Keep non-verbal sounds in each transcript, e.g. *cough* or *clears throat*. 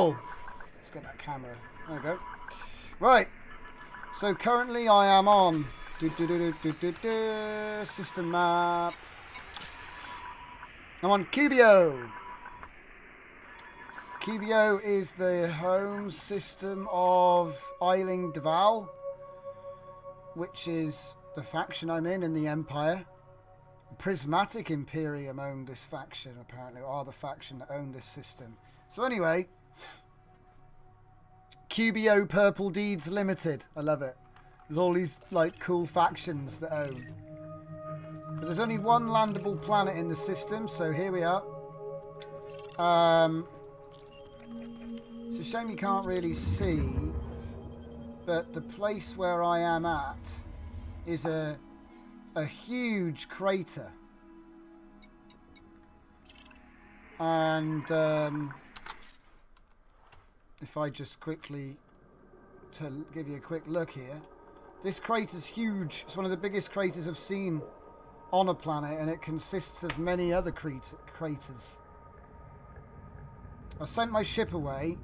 Whoa! Let's get that camera. There we go. Right. So currently I am on do, do, do, system map. I'm on Cubeo. Cubeo is the home system of Aisling Duval, which is the faction I'm in in the Empire. Prismatic Imperium owned this faction, apparently, or the faction that own this system. So anyway, Cubeo Purple Deeds Limited. I love it. There's all these like cool factions that own. But there's only one landable planet in the system, so here we are. Um, it's a shame you can't really see, but the place where I am at is a a huge crater. And um, if I just quickly to give you a quick look here, this crater's huge. It's one of the biggest craters I've seen on a planet, and it consists of many other craters. I sent my ship away,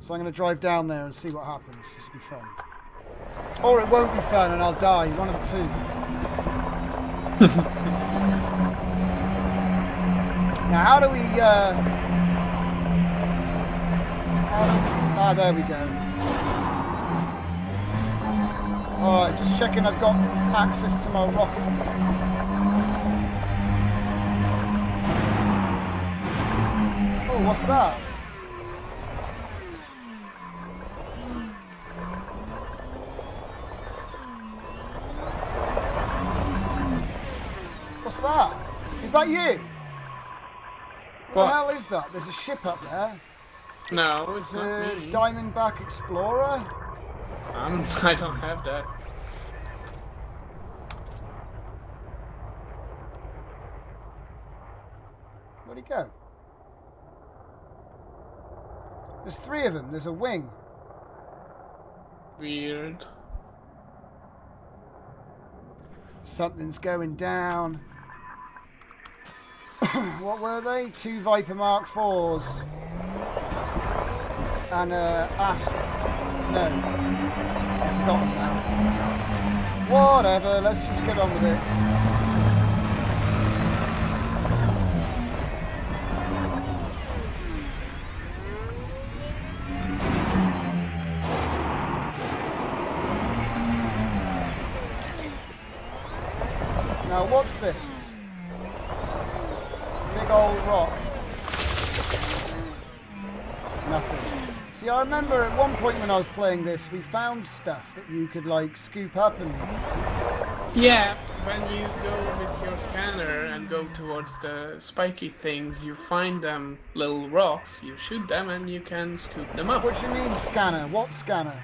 so I'm going to drive down there and see what happens. This will be fun. Or it won't be fun and I'll die. One of the two. *laughs* now, how do we... Uh, ah, there we go. Alright, just checking I've got access to my rocket. Oh, what's that? What's that? Is that you? What, what, the hell is that? There's a ship up there. No, it's, not a me. Diamondback Explorer. Um, *laughs* I don't have that. Where'd he go? There's three of them. There's a wing. Weird. Something's going down. *coughs* what were they? Two Viper Mark 4s. And uh, Asp. No. I've forgotten that. Whatever, let's just get on with it. Now what's this? big old rock. See, I remember at one point when I was playing this, we found stuff that you could, like, scoop up and... Yeah, when you go with your scanner and go towards the spiky things, you find them little rocks, you shoot them and you can scoop them up. What do you mean scanner? What scanner?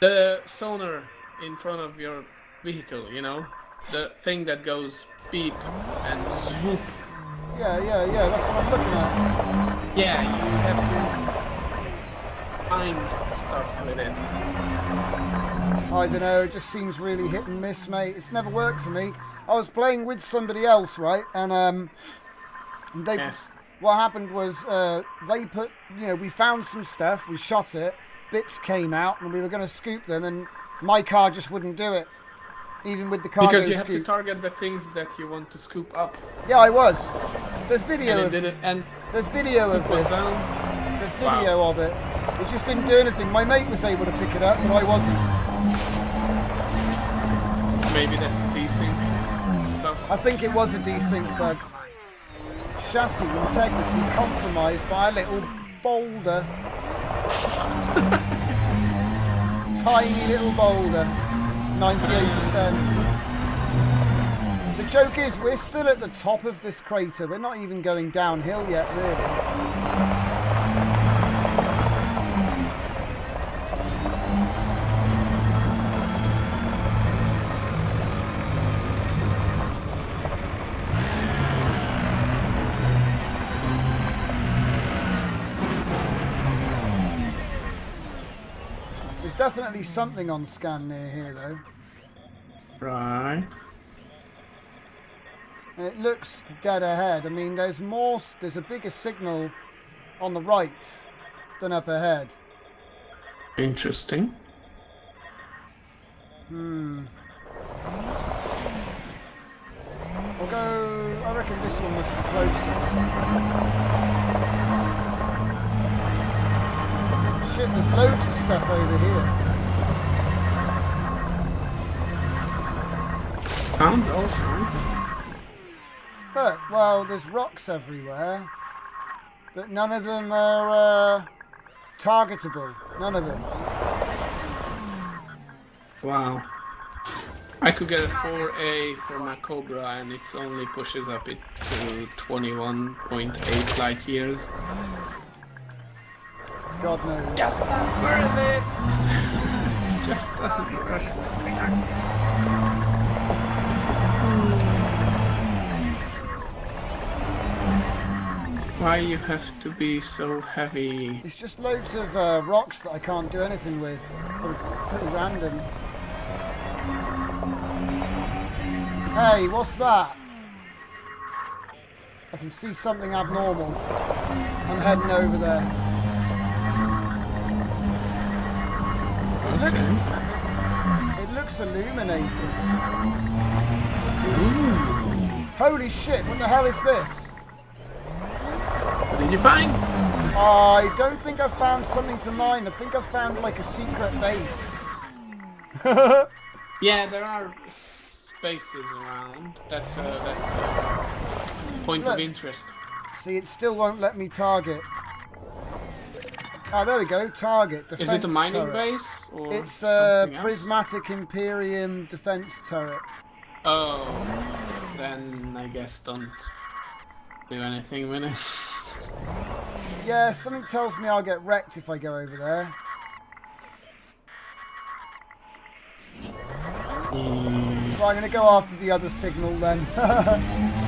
The sonar in front of your vehicle, you know? The thing that goes beep and swoop yeah, yeah, yeah, that's what I'm looking at. Yeah, you have to find stuff with it. I don't know, it just seems really hit and miss, mate. It's never worked for me. I was playing with somebody else, right? And um, they, yes. what happened was uh, they put, you know, we found some stuff, we shot it, bits came out, and we were going to scoop them, and my car just wouldn't do it even with the cargo Because you have to target the things that you want to scoop up. Yeah, I was. There's video and of it, and there's video of this. Down. There's video wow. of it. It just didn't do anything. My mate was able to pick it up, but I wasn't. Maybe that's a desync. I think it was a desync bug. Chassis integrity compromised by a little boulder. *laughs* Tiny little boulder. 98%. The joke is, we're still at the top of this crater. We're not even going downhill yet, really. Definitely something on scan near here, though. Right. And it looks dead ahead. I mean, there's more. There's a bigger signal on the right. than up ahead. Interesting. Hmm. We'll go. I reckon this one must be closer. Shit, there's loads of stuff over here. Found also. Look, well, there's rocks everywhere, but none of them are uh, targetable. None of them. Wow. I could get a 4A for my Cobra and it only pushes up it to 21.8 light years. God knows. Just not worth it! *laughs* Just doesn't worth it. Why you have to be so heavy? It's just loads of uh, rocks that I can't do anything with. They're pretty random. Hey, what's that? I can see something abnormal. I'm heading over there. It looks... It looks illuminated. Holy shit, what the hell is this? What did you find? I don't think I found something to mine. I think I found like a secret base. *laughs* Yeah, there are spaces around. That's a, that's a point of interest. See, it still won't let me target. Ah, there we go. Target. Is Defense it a mining turret. base or It's a else? prismatic Imperium defense turret. Oh, then I guess don't do anything with it. Yeah, something tells me I'll get wrecked if I go over there. Well, I'm going to go after the other signal then. *laughs*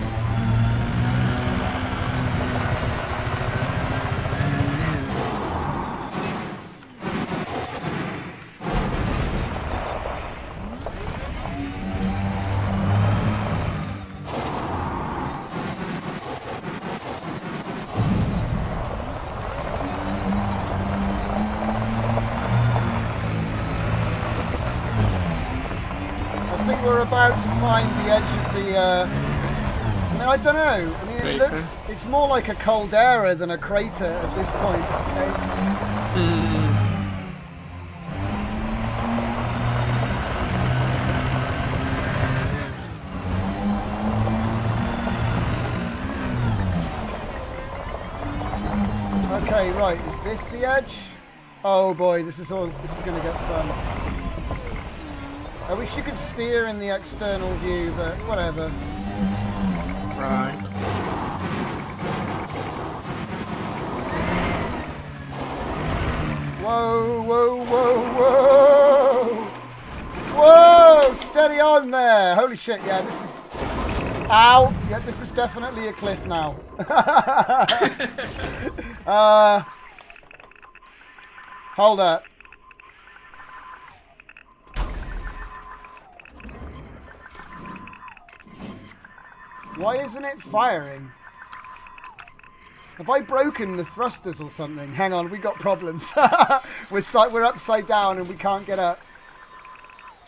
don't know. I mean, it Crater? looks. It's more like a caldera than a crater at this point. Okay. Okay, right. Is this the edge? Oh boy, this is all. This is going to get fun. I wish you could steer in the external view, but whatever. Right. Whoa, whoa, whoa, whoa! Whoa! Steady on there! Holy shit, yeah, this is... Ow! Yeah, this is definitely a cliff now. *laughs* uh... Hold up. Why isn't it firing? Have I broken the thrusters or something? Hang on, we got problems. *laughs* we're si we're upside down and we can't get up.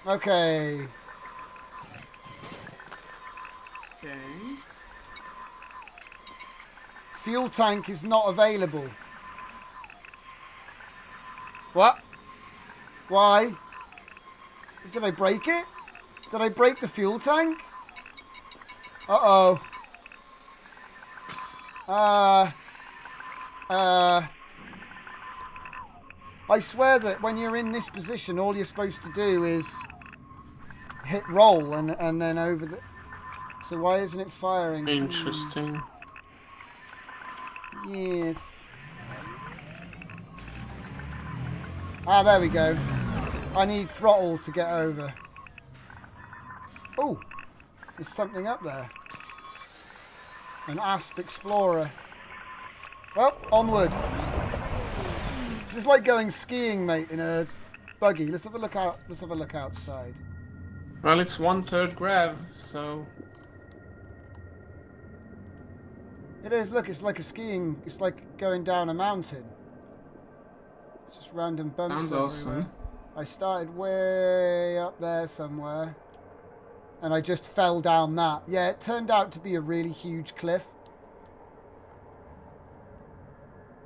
Okay. Okay. Fuel tank is not available. What? Why? Did I break it? Did I break the fuel tank? Uh-oh. Uh... Uh... I swear that when you're in this position, all you're supposed to do is hit roll and, and then over the... So why isn't it firing? Interesting. Yes. Ah, there we go. I need throttle to get over. Oh, there's something up there. An Asp Explorer. Well, onward. This is like going skiing, mate, in a buggy. Let's have a look out. Let's have a look outside. Well, it's one third grav, so It is. Look, it's like a skiing. It's like going down a mountain. It's Just random bumps Sounds everywhere. awesome. I started way up there somewhere. And I just fell down that. Yeah, it turned out to be a really huge cliff.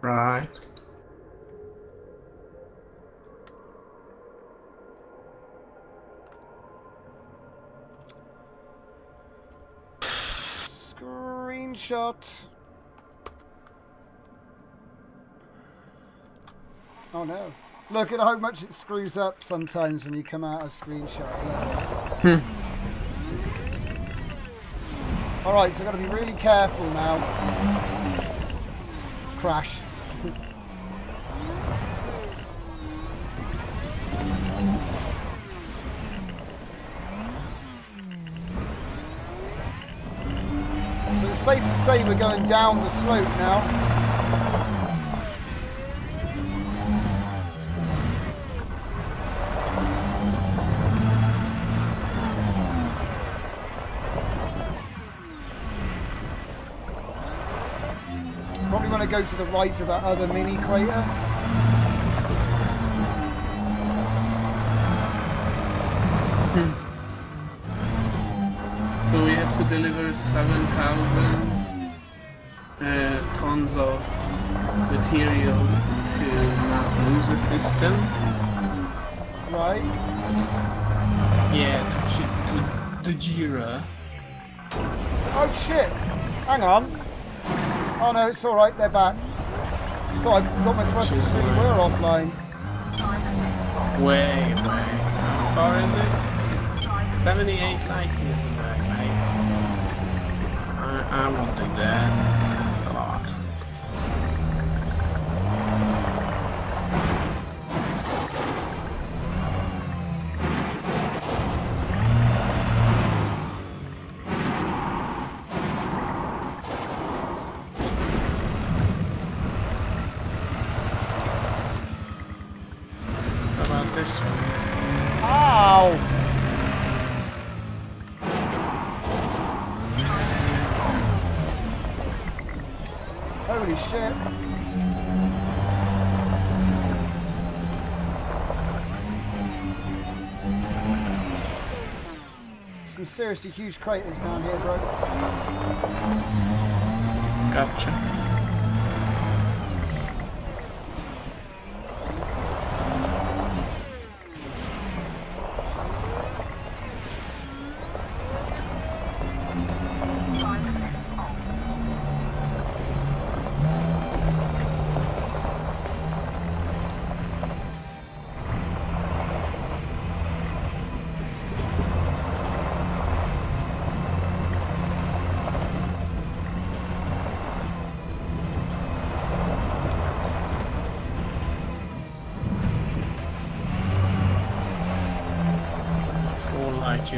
Right. Screenshot. Oh no. Look at how much it screws up sometimes when you come out of screenshot. *laughs* Alright, so I've got to be really careful now. Crash. So it's safe to say we're going down the slope now. Go to the right of that other mini crater. So we have to deliver 7,000 uh, tons of material to Mount Musa system. Right. Yeah, to, Ji- to Dajira. Oh shit! Hang on. Oh no, it's alright, they're back. Thought, I thought my thrusters really were offline. Way, way. How far is it? 78 light years away, mate. I, I won't do that. Seriously huge craters down here, bro. Gotcha.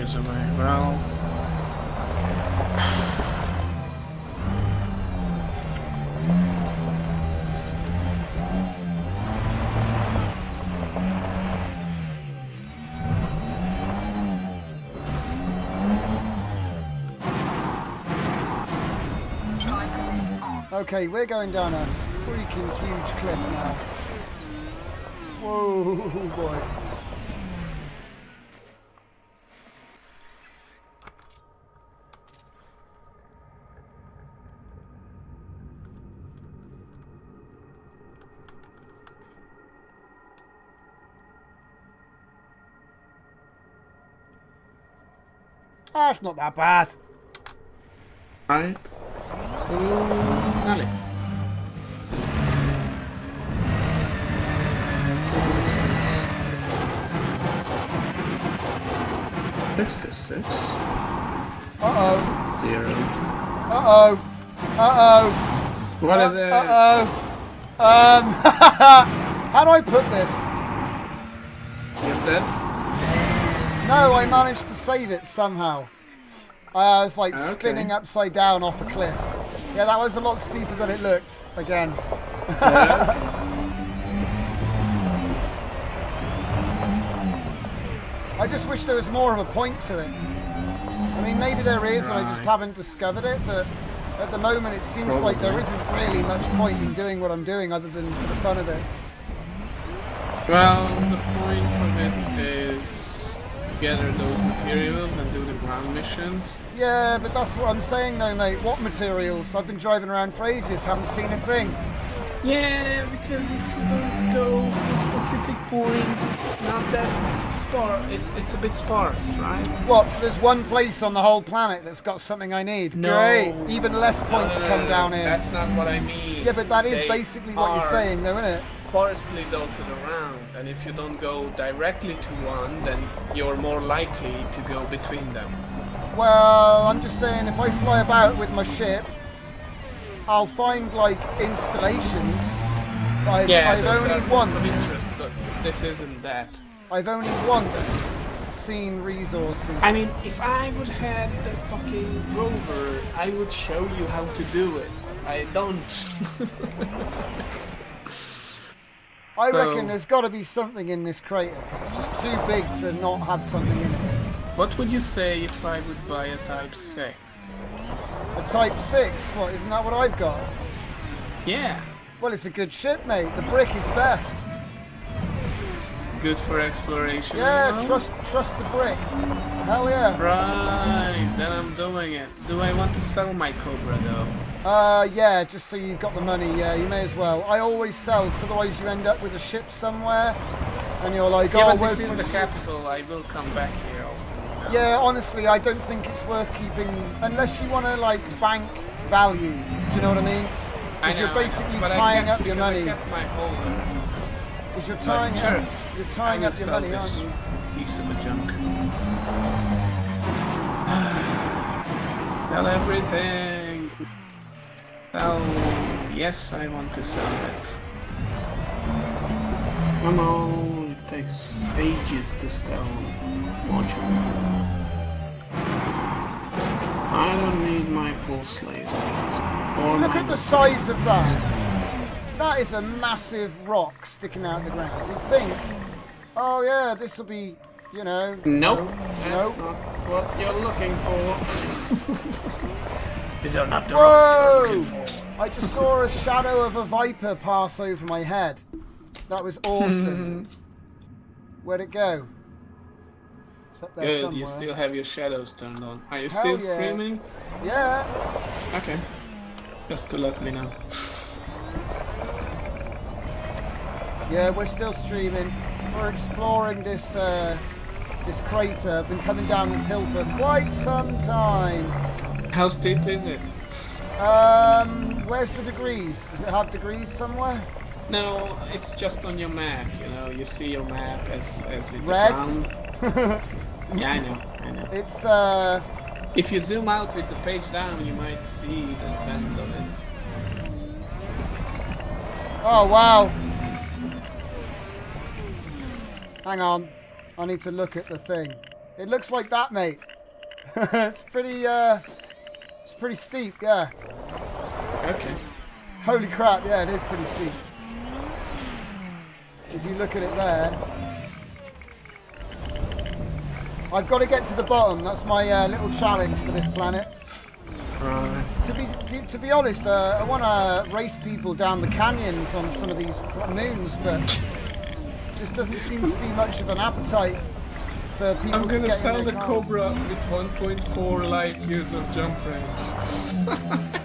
Light years away. Well, Okay, we're going down a freaking huge cliff now. Whoa, *laughs* boy. That's not that bad. right. Ooh, alley. Sixty-six. Uh-oh. Zero. Uh-oh. Uh-oh. What is it? Uh-oh. Um, *laughs* how do I put this? You're dead? No, I managed to save it somehow. Uh, I was like Okay. spinning upside down off a cliff. Yeah, that was a lot steeper than it looked, again. *laughs* I just wish there was more of a point to it. I mean, maybe there is, and I just haven't discovered it, but at the moment it seems like there Probably. isn't really much point in doing what I'm doing other than for the fun of it. Well, the point of it is gather those materials and do the ground missions. Yeah, but that's what I'm saying though, mate. What materials? I've been driving around for ages, haven't seen a thing. Yeah, because if you don't go to a specific point, it's not that sparse. It's it's a bit sparse, right? What? So there's one place on the whole planet that's got something I need. No. Great. Even less points no, no, come down no, here. That's not what I mean. Yeah, but that is They basically what you're are saying, though, isn't it? Sparsely dotted around, and if you don't go directly to one, then you're more likely to go between them. Well, I'm just saying, if I fly about with my ship, I'll find like installations. I've, Yeah, I've only once, of interest, but this isn't that. I've only once seen resources. I mean, if I would have the fucking rover, I would show you how to do it. I don't. *laughs* I so- reckon there's got to be something in this crater because it's just too big to not have something in it. what would you say if I would buy a Type 6? A Type 6, what, isn't that what I've got? Yeah, Well, it's a good ship, mate. The brick is best. good for exploration. Yeah, well? trust trust the brick. Hell yeah. Right, then I'm doing it. Do I want to sell my Cobra though? Uh, yeah, just so you've got the money, yeah, you may as well. I always sell, because otherwise you end up with a ship somewhere, and you're like, Yeah, oh, this is the ship? capital. I will come back here often. Yeah, honestly, I don't think it's worth keeping, unless you want to, like, bank value. Do you know what I mean? Because you're know, I know, basically tying kept- up your money. Because you're tying sure. up, you're tying up your money, aren't you? Piece of a junk. *sighs* Sell everything. Sell. Yes, I want to sell it. Come on, it takes ages to sell module. I don't need my pulse lasers. See, Or look at the size of that. That is a massive rock sticking out of the ground. You'd think, oh yeah, this will be, you know. Nope, no, that's no. not what you're looking for. *laughs* These are not the rocks Whoa! you're looking for. I just saw a shadow of a viper pass over my head. That was awesome. *laughs* Where'd it go? It's up there Good, somewhere. you still have your shadows turned on. Are you Hell still yeah. streaming? Yeah. Okay. Just to let me know. Yeah, we're still streaming. We're exploring this uh, this crater. Been coming down this hill for quite some time. How steep is it? Um, where's the degrees? Does it have degrees somewhere? No, it's just on your map, you know, you see your map as, as with Red? *laughs* Yeah, I know, I know. it's uh, If you zoom out with the page down, you might see the bend of it. oh wow. Hang on, I need to look at the thing. It looks like that, mate. *laughs* it's pretty uh, it's pretty steep, yeah. Okay. Holy crap, yeah, it is pretty steep. If you look at it there. I've got to get to the bottom. That's my uh, little challenge for this planet. Right. To be to be honest, uh, I want to race people down the canyons on some of these moons, but just doesn't seem to be much of an appetite for people I'm gonna get sell in the cars. Cobra with 1.4 light years of jump range. *laughs*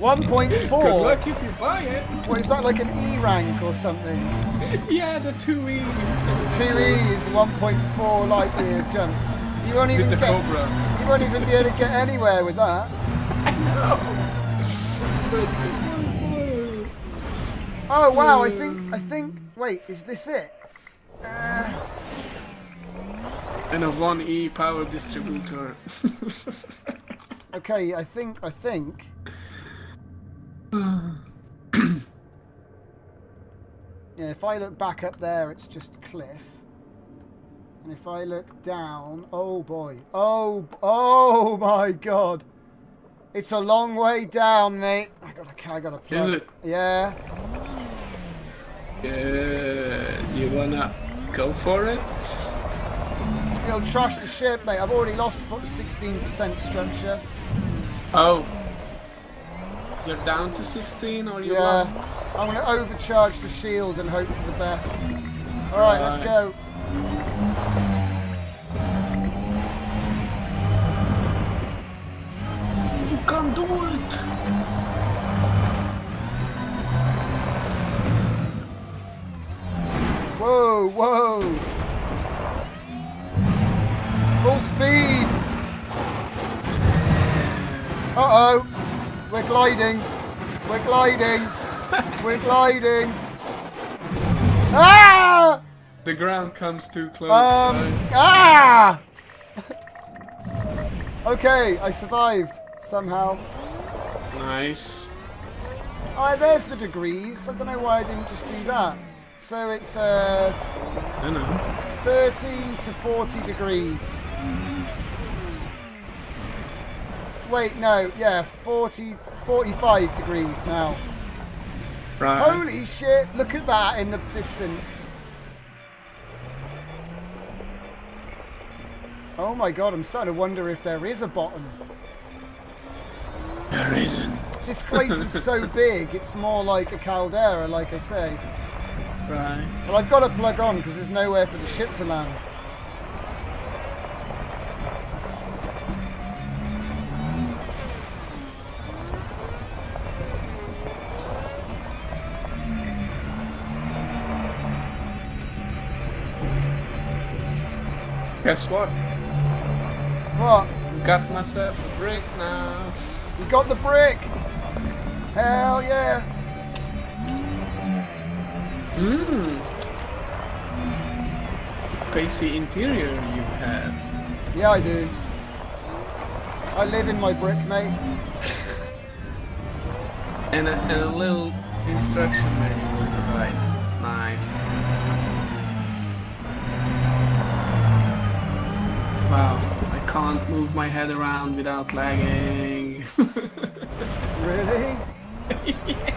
1.4. Good luck if you buy it. What is that like an E rank or something? *laughs* yeah, the two E's. the- 2E is 1.4 light year jump. You won't even With the get. Cobra. You won't even be able to get anywhere with that. *laughs* That's the- Oh wow! I think I think. Wait, is this it? Uh, and a 1E power distributor. *laughs* okay, I think I think. *clears throat* Yeah, if I look back up there, it's just cliff. And if I look down, oh boy, oh, oh my god, it's a long way down, mate. I gotta, I gotta plug. Is it? Yeah. Yeah, you wanna go for it? It'll trash the ship, mate. I've already lost 16% structure. Oh. You're down to 16 or you Yeah. lost? I'm gonna overcharge the shield and hope for the best. Alright, let's go. You can do it! Whoa, whoa. Full speed. Uh-oh. We're gliding. We're gliding. *laughs* We're gliding. Ah! The ground comes too close. Um, right? ah! okay, I survived somehow. Nice. Ah, there's the degrees. I don't know why I didn't just do that. So it's uh, I know. 30 to 40 degrees. Wait, no, yeah, 40, 45 degrees now. Right. Holy shit, look at that in the distance. Oh my god, I'm starting to wonder if there is a bottom. There isn't. This crater's so *laughs* big, it's more like a caldera, like I say. Right. Well, I've got to plug on because there's nowhere for the ship to land. Guess what? What? Got myself a brick now. You got the brick! Hell yeah! Mmm. Spacey interior you have. Yeah, I do. I live in my brick, mate. *laughs* And a, and a little instruction manual on the right. Nice. Wow, I can't move my head around without lagging. *laughs* Really? *laughs*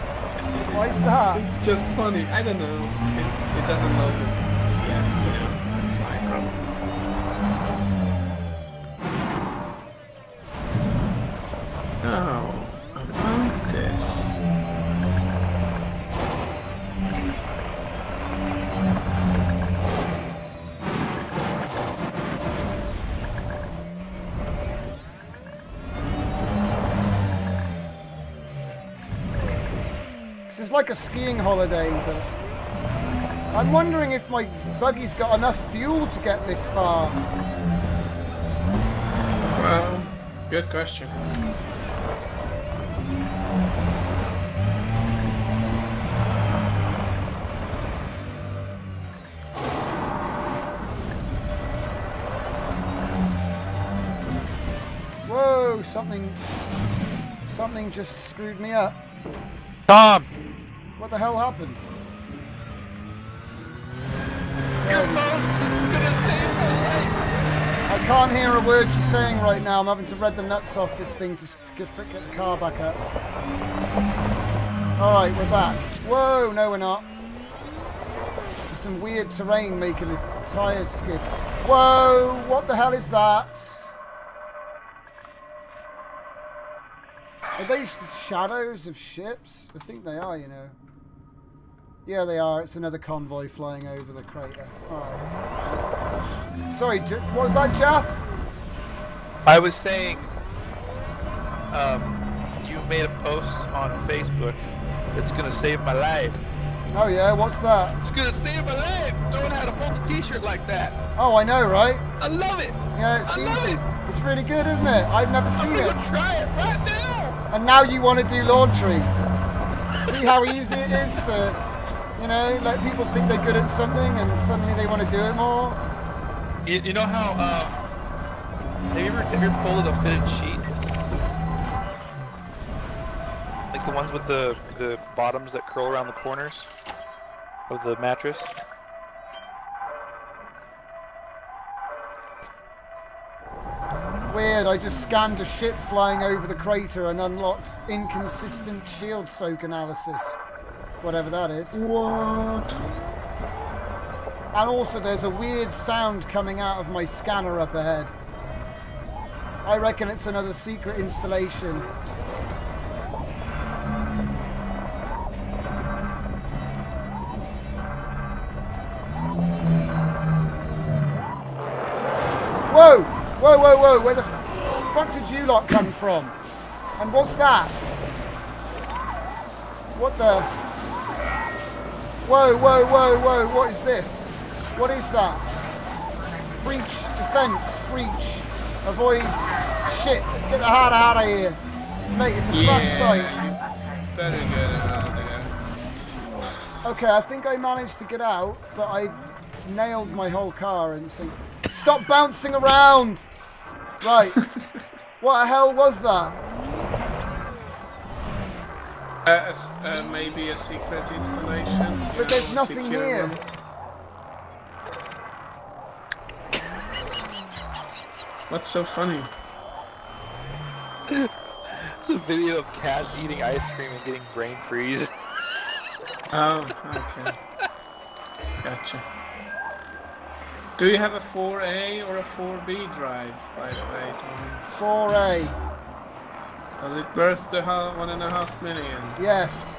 Why's that? it's just funny. I don't know. It, it doesn't load like a skiing holiday, but I'm wondering if my buggy's got enough fuel to get this far. Well, good question. Whoa, something, something just screwed me up. Tom! What the hell happened? Your is gonna save my life! I can't hear a word you're saying right now. I'm having to read the nuts off this thing to, to get, get the car back up. Alright, we're back. Whoa, no we're not. There's some weird terrain making the tyres skid. Whoa, what the hell is that? Are they s- shadows of ships? I think they are, you know. Yeah, they are. It's another convoy flying over the crater. Alright. Sorry, J- what was that, Jeff? I was saying, um, you made a post on Facebook that's gonna save my life. Oh yeah, what's that? It's gonna save my life! No one had a fold a t-shirt like that. Oh, I know, right? I love it! Yeah, it's I love easy. it. It's really good, isn't it? I've never seen I'm gonna it. try it right now! And now you want to do laundry. See how easy it is to, you know, let people think they're good at something and suddenly they want to do it more? You, you know how, um, have you ever, have you ever folded a fitted sheet? Like the ones with the, the bottoms that curl around the corners of the mattress? Weird, I just scanned a ship flying over the crater and unlocked inconsistent shield soak analysis whatever that is. What? And also there's a weird sound coming out of my scanner up ahead. I reckon it's another secret installation. Whoa! Whoa, whoa, whoa! Where the fuck did you lot come from? And what's that? What the... Whoa, whoa, whoa, whoa! What is this? What is that? Breach, defense, breach, avoid. Shit! Let's get the hell out of here, mate. It's a crash site. better get out of there. Okay, I think I managed to get out, but I nailed my whole car and so stop bouncing around. Right. *laughs* what the hell was that? Uh, uh, maybe a secret installation. you But there's nothing here. one. What's so funny? *laughs* It's a video of cats eating ice cream and getting brain freeze. Oh, okay. Gotcha. Do you have a 4A or a 4B drive, by the way, Tommy? 4A. Does it worth the one and a half million? Yes.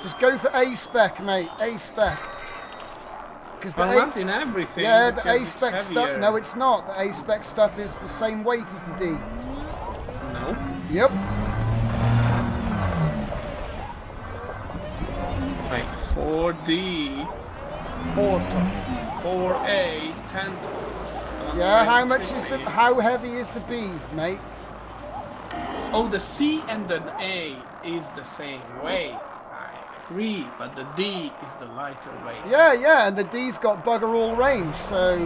Just go for A spec, mate. A spec. Because the Well, A, not in everything. yeah, the A spec stuff. No, it's not. The A spec stuff is the same weight as the D. No. Yep. Wait, 4D, 4 tons. 4A, 10 tons. Yeah. How much is the? How heavy is the B, mate? Oh, the C and the A is the same weight. I agree, but the D is the lighter weight. Yeah, yeah. And the D's got bugger all range, so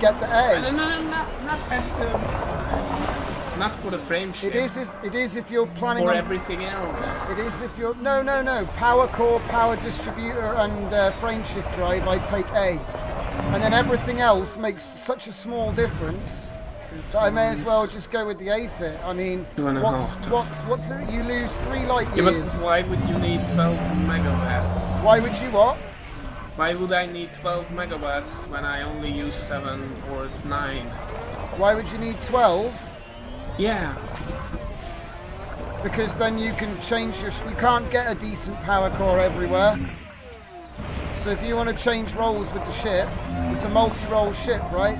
get the No, A. no, no, not, not at the, not for the frame shift. It is if it is if you're planning For everything else. It is if you're no no no power core, power distributor, and uh, frame shift drive. I take A, and then everything else makes such a small difference that I may as well just go with the A fit. I mean, Two what's what's what's it? You lose three light Yeah, but years. why would you need 12 megawatts? Why would you what? Why would I need 12 megawatts when I only use 7 or 9? Why would you need 12? Yeah. Because then you can change your. You can't get a decent power core everywhere. So if you want to change roles with the ship, it's a multi-role ship, right?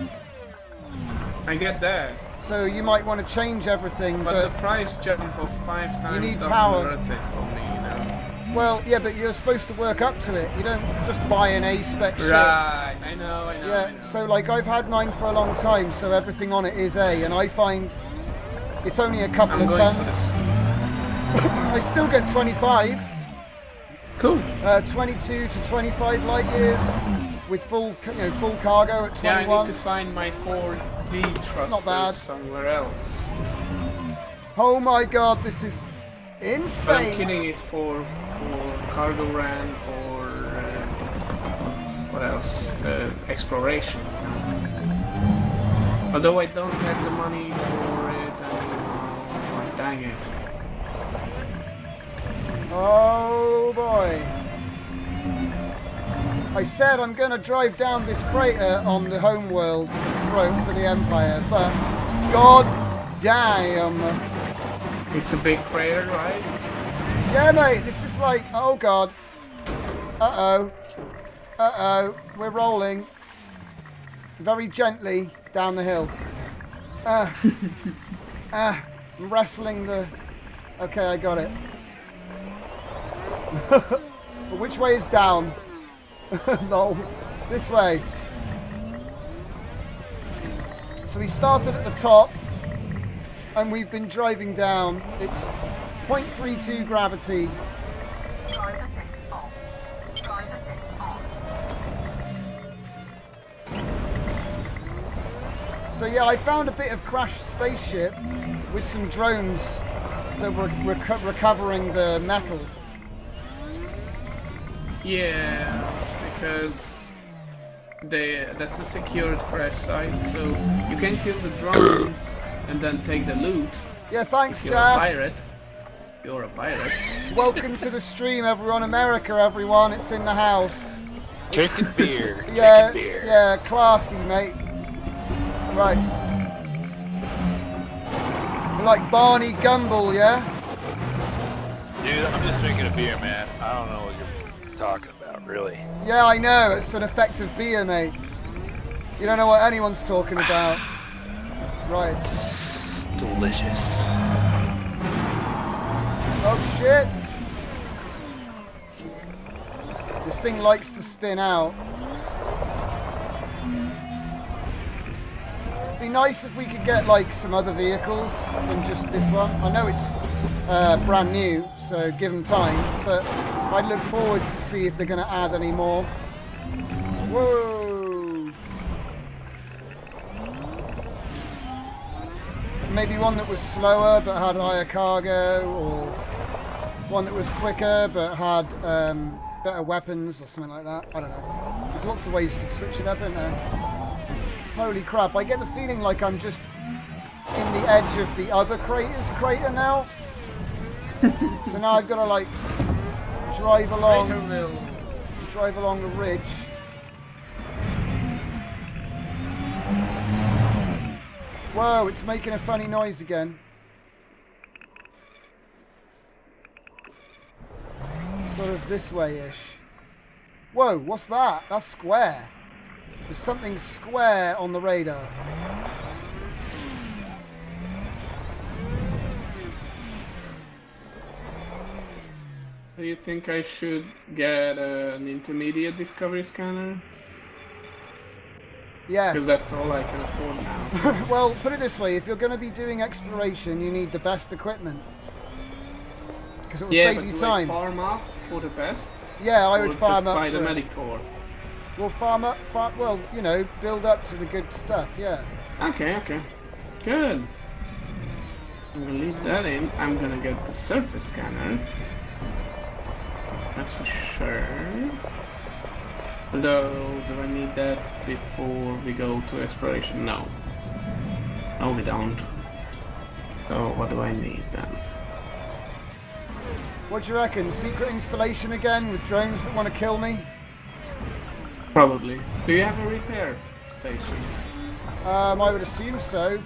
I get that. So you might want to change everything, But, but the price jump of 5 times you need power. worth it for me, you know? Well, yeah, but you're supposed to work up to it. You don't just buy an A spec ship. Right, I know, I know. I Yeah, know. so like I've had mine for a long time, so everything on it is A, and I find it's only a couple I'm of tons. *coughs* I still get 25, Cool. uh, 22 to 25 light years with full, you know, full cargo at 21. Yeah, I 21. need to find my 4D thrusters not bad. somewhere else. Oh my god, this is But I'm insane. kidding it for for cargo ran or uh, what else? Uh, exploration. Although I don't have the money for it anymore. Dang it. Oh boy. I said I'm going to drive down this crater on the home world for the Empire, but god damn. It's a big crater, right? Yeah, mate, this is like, oh god. Uh-oh. Uh-oh. We're rolling. Very gently down the hill. Uh. *laughs* uh. I'm wrestling the... Okay, I got it. But which way is down? *laughs* no. This way. So we started at the top. And we've been driving down. It's 0.32 gravity. Drive assist. Drive assist on. So yeah, I found a bit of crashed spaceship with some drones that were reco- recovering the metal. Yeah, because they that's a secured crash site, so you can kill the drones and then take the loot. Yeah, thanks, If you're a pirate. You're a pirate. Welcome to the stream, everyone. America, everyone. It's in the house. Drinking beer. *laughs* Yeah, Drinking beer. yeah, classy, mate. Right. You're like Barney Gumble, yeah? Dude, I'm just drinking a beer, man. I don't know what you're talking about, really. Yeah, I know. It's an effective beer, mate. You don't know what anyone's talking about. Right. Delicious. Oh shit! This thing likes to spin out. Be nice if we could get like some other vehicles than just this one. I know it's uh, brand new, so give them time, but I look forward to see if they're going to add any more. Whoa! Maybe one that was slower but had higher cargo, or one that was quicker but had um, better weapons or something like that. I don't know. There's lots of ways you can switch it up, isn't there? Holy crap, I get the feeling like I'm just in the edge of the other crater's crater now. *laughs* so now I've got to like drive along, drive along the ridge. Whoa, it's making a funny noise again. Sort of this way-ish. Whoa, what's that? That's square. There's something square on the radar. Do you think I should get uh, an intermediate discovery scanner? Yes. Because that's all I can afford now. so- *laughs* well, put it this way: if you're going to be doing exploration, you need the best equipment because it will yeah, save you time. I farm up for the best? yeah, I would farm up buy the. Medicore? Well, farm up, farm. Well, you know, build up to the good stuff. Yeah. Okay, okay. Good. I'm gonna leave that in. I'm gonna get the surface scanner. That's for sure. Although, do I need that before we go to exploration? No. No, we don't. So, what do I need then? What do you reckon? Secret installation again with drones that want to kill me? Probably. Do you have a repair station? Um, I would assume so.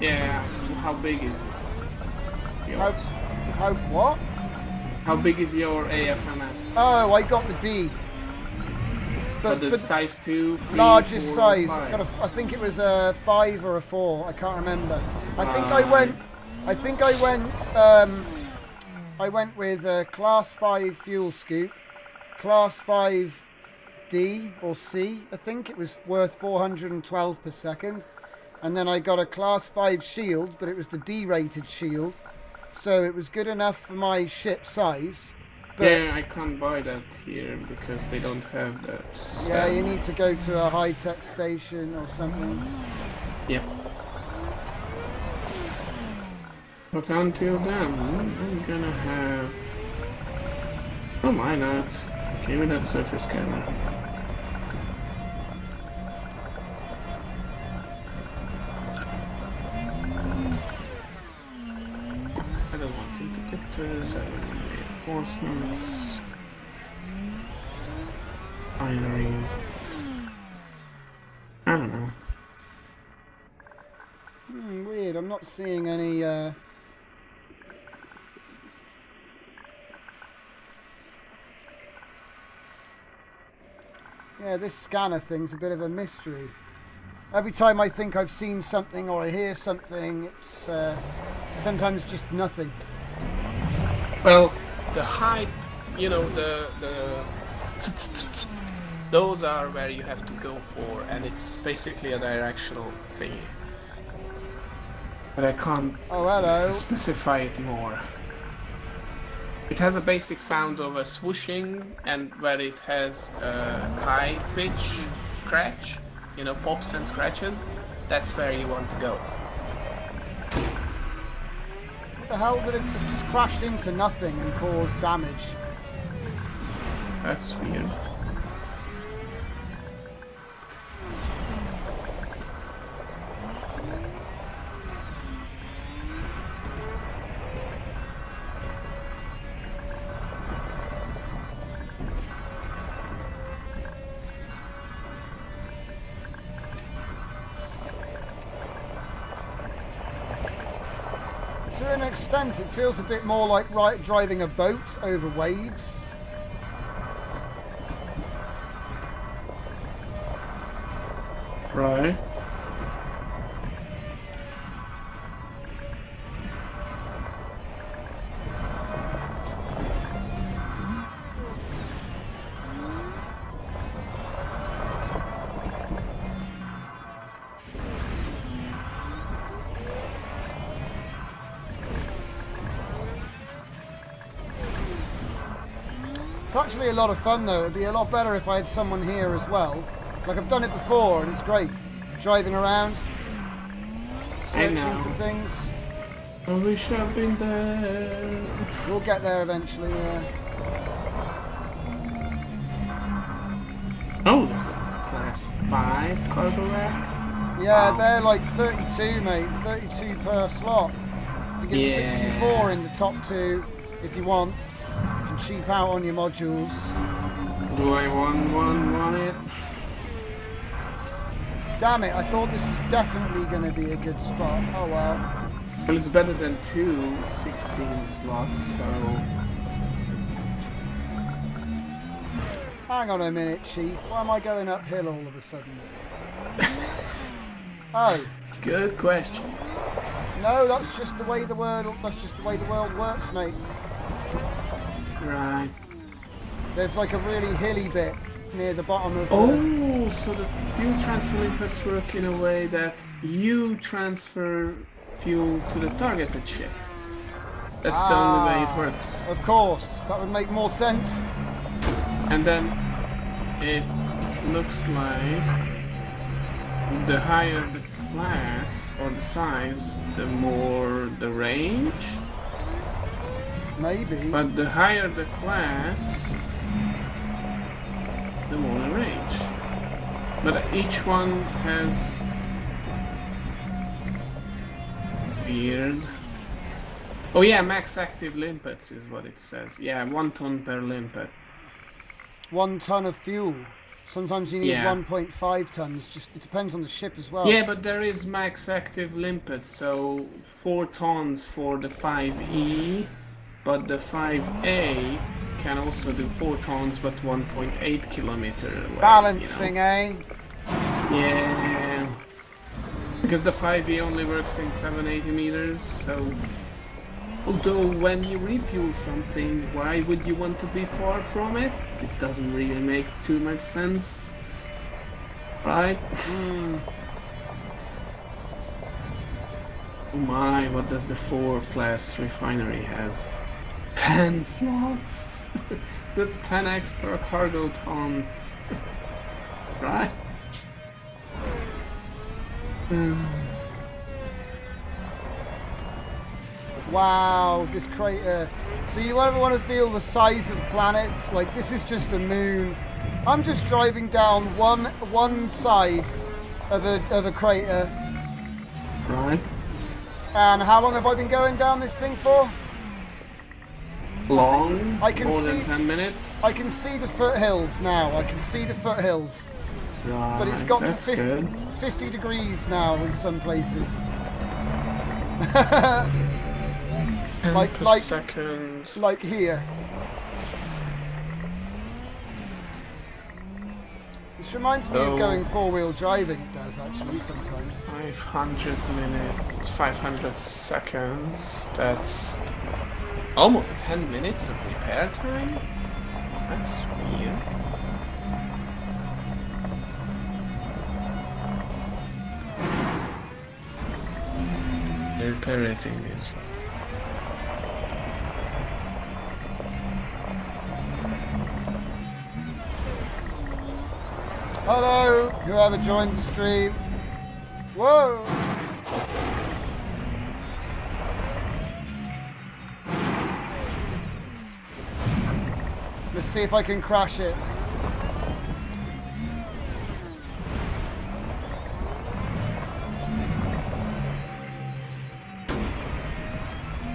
Yeah. How big is it? How? How? What? How big is your AFMS? Oh, I got the D. But But the size two, three, largest four, size, got a I think it was a five or a four. I can't remember. I think I went. I think I went. Um, I went with a class five fuel scoop, class five D or C. I think it was worth 412 per second, and then I got a class five shield, but it was the D-rated shield, so it was good enough for my ship size. But yeah, I can't buy that here because they don't have that. yeah, you need to go to a high-tech station or something. Yep. But until then, I'm gonna have. Oh, why not? Give me that surface scanner. Interceptors, I. Firing. I don't know. Hmm, weird. I'm not seeing any. Uh... Yeah, this scanner thing's a bit of a mystery. Every time I think I've seen something or I hear something, it's uh, sometimes just nothing. Well, the height, you know, the the those are where you have to go for, and it's basically a directional thing. But I can't Oh, hello. specify it more. It has a basic sound of a swooshing, and where it has a high pitch scratch, you know, pops and scratches. That's where you want to go. The hell did it just, just crashed into nothing and caused damage? That's weird. Extent, it feels a bit more like right, driving a boat over waves. Right. Actually a lot of fun though. It'd be a lot better if I had someone here as well. Like I've done it before and it's great. Driving around, searching for things. I wish I'd been there. We'll get there eventually, yeah. Oh, there's a class 5 cargo rack. Yeah, Wow. they're like 32, mate. 32 per slot. You get Yeah. 64 in the top two if you want. Cheap out on your modules. Do I want one, want it? Damn it, I thought this was definitely going to be a good spot. Oh well. Well, it's better than two 16 slots, so... Hang on a minute, Chief. Why am I going uphill all of a sudden? *laughs* oh, Good question. no, that's just the way the world that's just the way the world works, mate. Right. There's like a really hilly bit near the bottom of the Oh, so the fuel transfer inputs work in a way that you transfer fuel to the targeted ship. That's the only way it ah, works. Of course, that would make more sense. And then it looks like the higher the class or the size, the more the range. Maybe. But the higher the class, the more the range. But each one has weird. Oh yeah, max active limpets is what it says. Yeah, one ton per limpet. One ton of fuel. Sometimes you need Yeah. 1.5 tons. Just it depends on the ship as well. Yeah, but there is max active limpet, so four tons for the 5E, but the 5A can also do four tons, but 1.8 kilometer away. you know? Balancing, eh? Yeah. Because the 5e only works in 780 meters, so. Although, when you refuel something, why would you want to be far from it? It doesn't really make too much sense. Right? Oh my, what does the 4 class refinery has? 10 *laughs* slots! That's 10 extra cargo tons. right? *sighs* Wow, this crater. So you ever want to feel the size of planets? Like this is just a moon. I'm just driving down one one side of a of a crater. Right? And how long have I been going down this thing for? Long? I can More than see- 10 minutes? I can see the foothills now. I can see the foothills. Right, But it's got to 50, 50 degrees now in some places. *laughs* like- per like- second. like here. This reminds me Oh. of going four-wheel driving. It does actually sometimes. 500 minutes, 500 seconds. That's almost 10 minutes of repair time? That's weird. The repair rating is Hello, whoever joined the stream. Whoa! Let's see if I can crash it.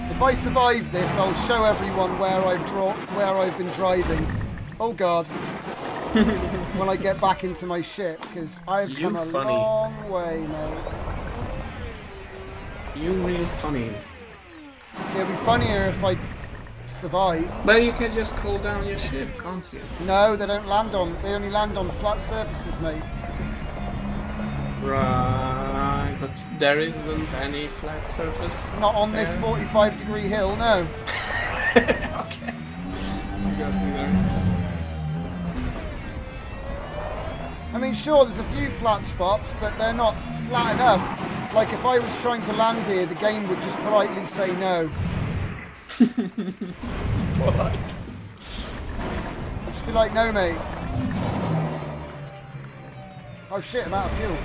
If I survive this, I'll show everyone where I've where I've been driving. Oh god. *laughs* when I get back into my ship, because I've You come a funny. long way, mate. you real funny. It'll be funnier if I survive. But you can just cool down your ship, can't you? No, they don't land on. They only land on flat surfaces, mate. Right, but there isn't any flat surface. Not on this 45 degree hill, no. Mean, sure, there's a few flat spots, but they're not flat enough. Like, if I was trying to land here, the game would just politely say no. *laughs* Polite. I'd just be like, no, mate. Oh shit, I'm out of fuel.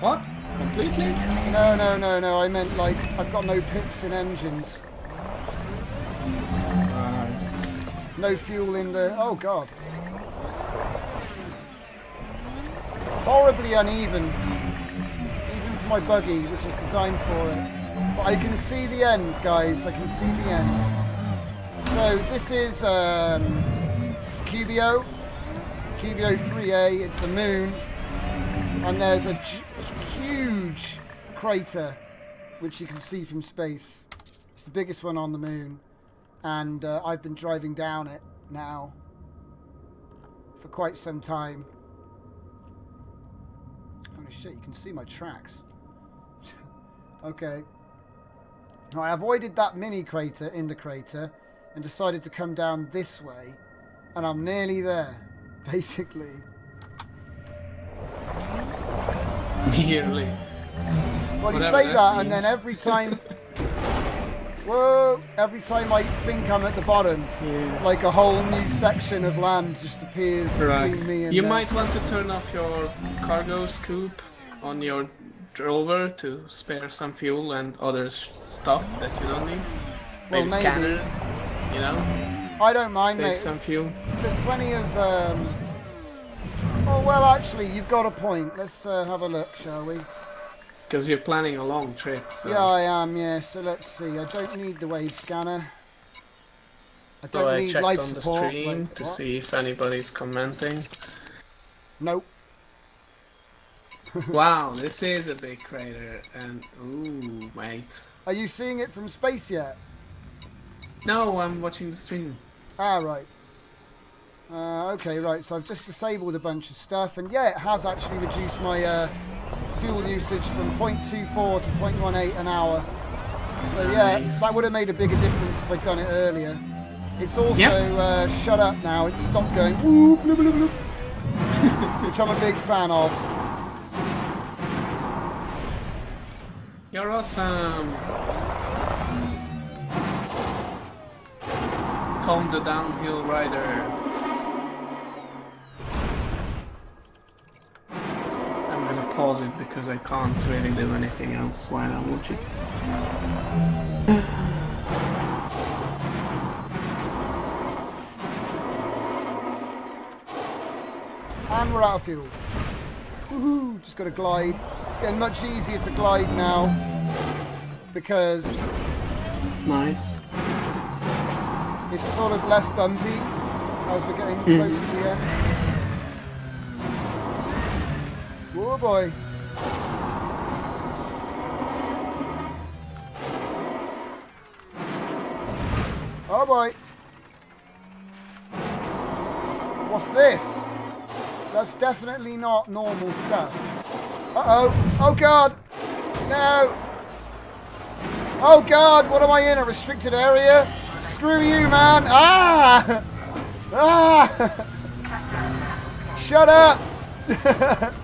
What? Completely? No, no, no, no, I meant like, I've got no pips in engines. No fuel in the... Oh, God. It's horribly uneven. Even for my buggy, which is designed for it. But I can see the end, guys. I can see the end. So this is um, Cubeo. Cubeo 3A. It's a moon. And there's a huge crater, which you can see from space. It's the biggest one on the moon and uh, I've been driving down it now for quite some time. Holy shit, you can see my tracks. *laughs* okay. Now, I avoided that mini crater in the crater and decided to come down this way, and I'm nearly there, *laughs* basically. Nearly. Well, you Whatever say that that, and then every time. *laughs* Whoa! Every time I think I'm at the bottom, Yeah. like a whole new section of land just appears Right. between me and You uh, might want to turn off your cargo scoop on your rover to spare some fuel and other stuff that you don't need. Well, Maybe maybe. scanners, you know, I don't mind, save mate. some fuel. There's plenty of. Um... Oh well, actually, you've got a point. Let's uh, have a look, shall we? Because you're planning a long trip, so. Yeah, I am. Yeah. So let's see. I don't need the wave scanner. I don't so I need life on the support. stream Wait, to see if anybody's commenting. Nope. *laughs* wow, this is a big crater, and ooh, mate. Are you seeing it from space yet? No, I'm watching the stream. Ah, right. Uh, okay, right. So I've just disabled a bunch of stuff, and yeah, it has actually reduced my uh, fuel usage from 0.24 to 0.18 an hour. So yeah, Nice. that would have made a bigger difference if I'd done it earlier. It's also Yep. uh, shut up now. It's stopped going whoop, bloop, bloop, bloop, *laughs* which I'm a big fan of. You're awesome. Tom the downhill rider. Pause it because I can't really do anything else while I'm watching. And we're out of fuel. Woohoo! Just got to glide. It's getting much easier to glide now because Nice. it's sort of less bumpy as we're getting mm-hmm. close to the end. Whoa, boy. Oh, boy. What's this? That's definitely not normal stuff. Uh-oh. Oh, God. No. Oh, God. What am I in? A restricted area? Screw you, man. Ah! *laughs* Ah! *laughs* Shut up! *laughs*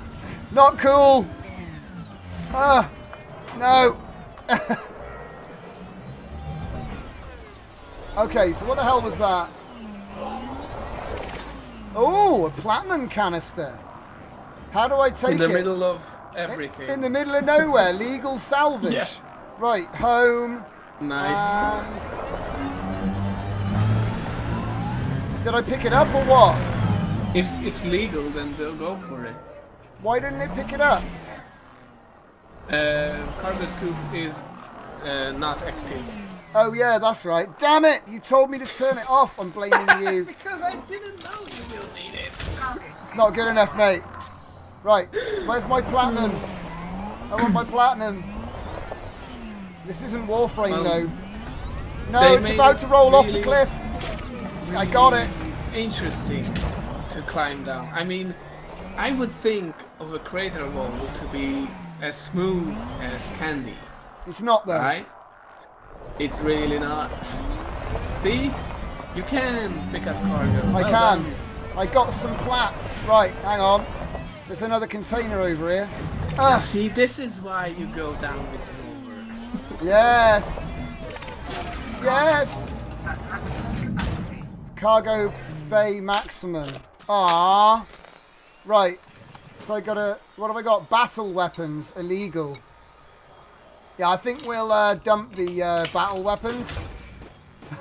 Not cool. Ah, no. *laughs* okay, so what the hell was that? Oh, a platinum canister. How do I take it? In the it? middle of everything. In the middle of nowhere. Legal *laughs* salvage. Yeah. Right, home. nice. And... Did I pick it up or what? if it's legal, then they'll go for it. Why didn't it pick it up? Uh, cargo scoop is uh, not active. Oh yeah, that's right. Damn it! You told me to turn it off. I'm blaming you. *laughs* Because I didn't know you will need it. It's not good enough, mate. Right, where's my platinum? I want my platinum. This isn't Warframe Well, though. No, they it's about to roll off the really- cliff. I got it. Interesting to climb down. I mean, I would think of a crater wall to be as smooth as candy, It's not though. right? It's really not. See? You can pick up cargo. I Well can. done. I got some plat. Right, hang on. There's another container over here. Ah, See, this is why you go down with the rover. yes. Yes. Cargo bay maximum. Ah. Right. So I got a. What have I got? Battle weapons illegal. Yeah, I think we'll uh, dump the uh, battle weapons. *laughs*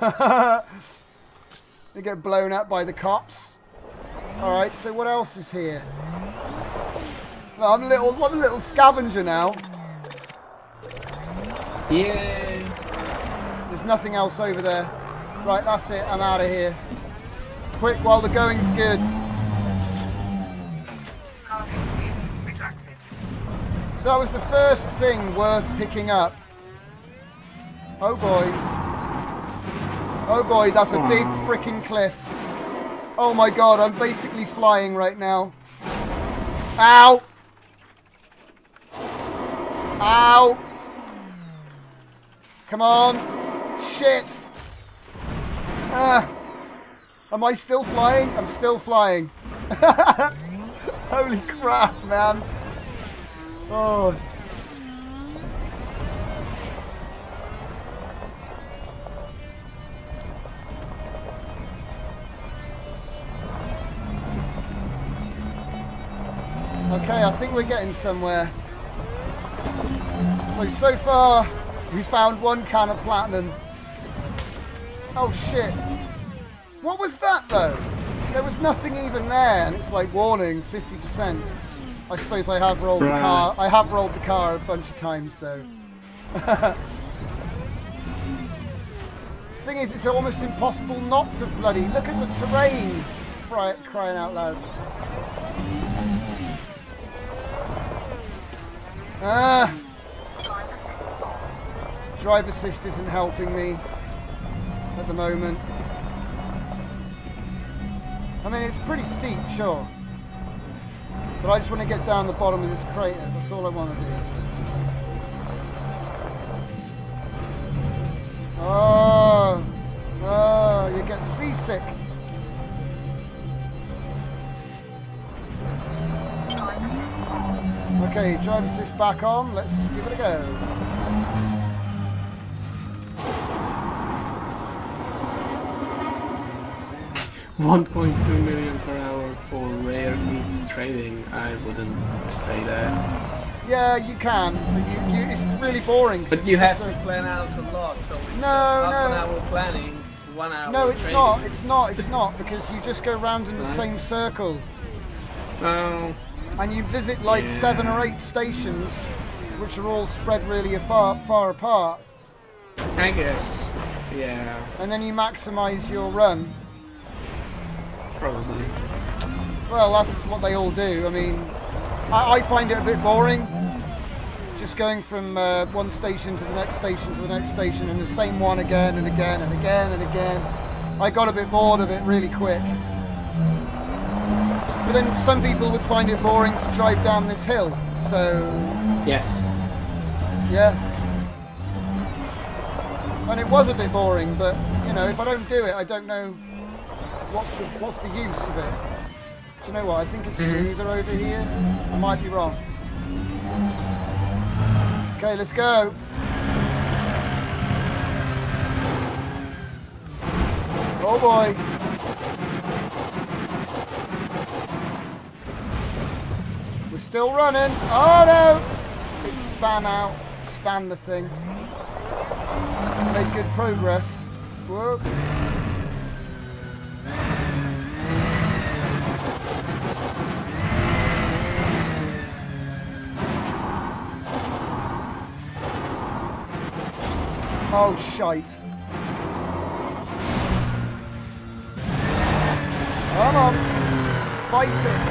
they get blown up by the cops. All right. So what else is here? Well, I'm a little. I'm a little scavenger now. Yay! There's nothing else over there. Right, that's it. I'm out of here. Quick, while the going's good. So that was the first thing worth picking up. Oh boy. Oh boy, that's a big freaking cliff. Oh my god, I'm basically flying right now. Ow! Ow! Come on! Shit! Ah! Am I still flying? I'm still flying. *laughs* Holy crap, man. Oh. Okay, I think we're getting somewhere. So, so far, we found one can of platinum. Oh shit. What was that though? There was nothing even there, and it's like warning, 50%. I suppose I have rolled the car. I have rolled the car a bunch of times though. *laughs* Thing is, it's almost impossible not to bloody look at the terrain. Fry, crying out loud. Ah, Drive assist drive assist isn't helping me at the moment. I mean, it's pretty steep, sure. But I just want to get down the bottom of this crater. That's all I want to do. Oh, oh, you get seasick. Okay, drive assist back on. Let's give it a go. 1.2 million per hour for rare meats trading. I wouldn't say that. Yeah, you can, but you, you, it's really boring. But you have just to plan out a lot, so it's No, half an no. hour planning, one hour No, it's trading. not. It's not. It's not because you just go round in the same circle Oh, and you visit like Yeah. seven or eight stations, which are all spread really far far apart, I guess. Yeah, and then you maximise your run. probably. Well, that's what they all do. I mean, I, I find it a bit boring. Just going from uh, one station to the next station to the next station and the same one again and again and again and again. I got a bit bored of it really quick. But then some people would find it boring to drive down this hill. So, Yes. yeah. And it was a bit boring, but you know, if I don't do it, I don't know what's the what's the use of it. Do you know what? I think it's mm-hmm. smoother over here. I might be wrong. Okay, let's go. Oh boy. We're still running. Oh no! It span out. Span the thing. Made good progress. Whoa. Oh, shite. Come on. Fight it.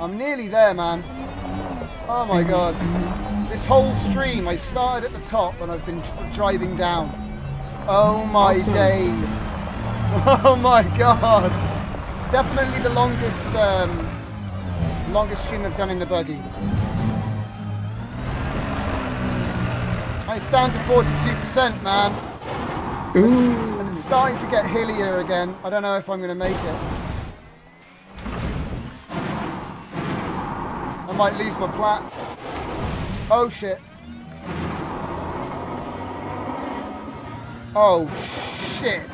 I'm nearly there, man. Oh my god. This whole stream, I started at the top and I've been driving down. Oh my Awesome. days. *laughs* Oh my god. It's definitely the longest um, longest stream I've done in the buggy. It's down to 42%, man. Ooh. And it's starting to get hillier again. I don't know if I'm going to make it. I might lose my plat. Oh, shit. Oh, shit.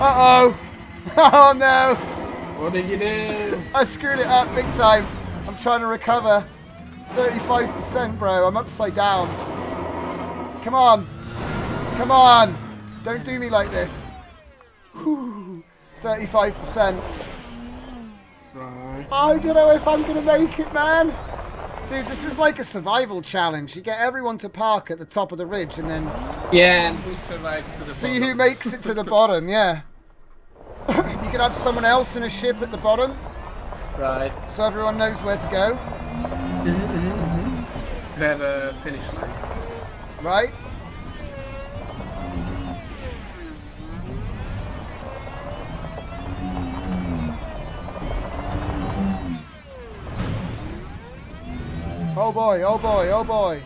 Uh-oh. *laughs* Oh, no. What did you do? I screwed it up big time. I'm trying to recover. 35%, bro. I'm upside down. Come on. Come on. Don't do me like this. Whew. 35%. Right. I don't know if I'm going to make it, man. Dude, this is like a survival challenge. You get everyone to park at the top of the ridge and then Yeah, and who survives to the see bottom? who makes it to the bottom, yeah. *coughs* you can have someone else in a ship at the bottom Right. so everyone knows where to go, mm-hmm. We have a finish line. right? Oh boy, oh boy, oh boy.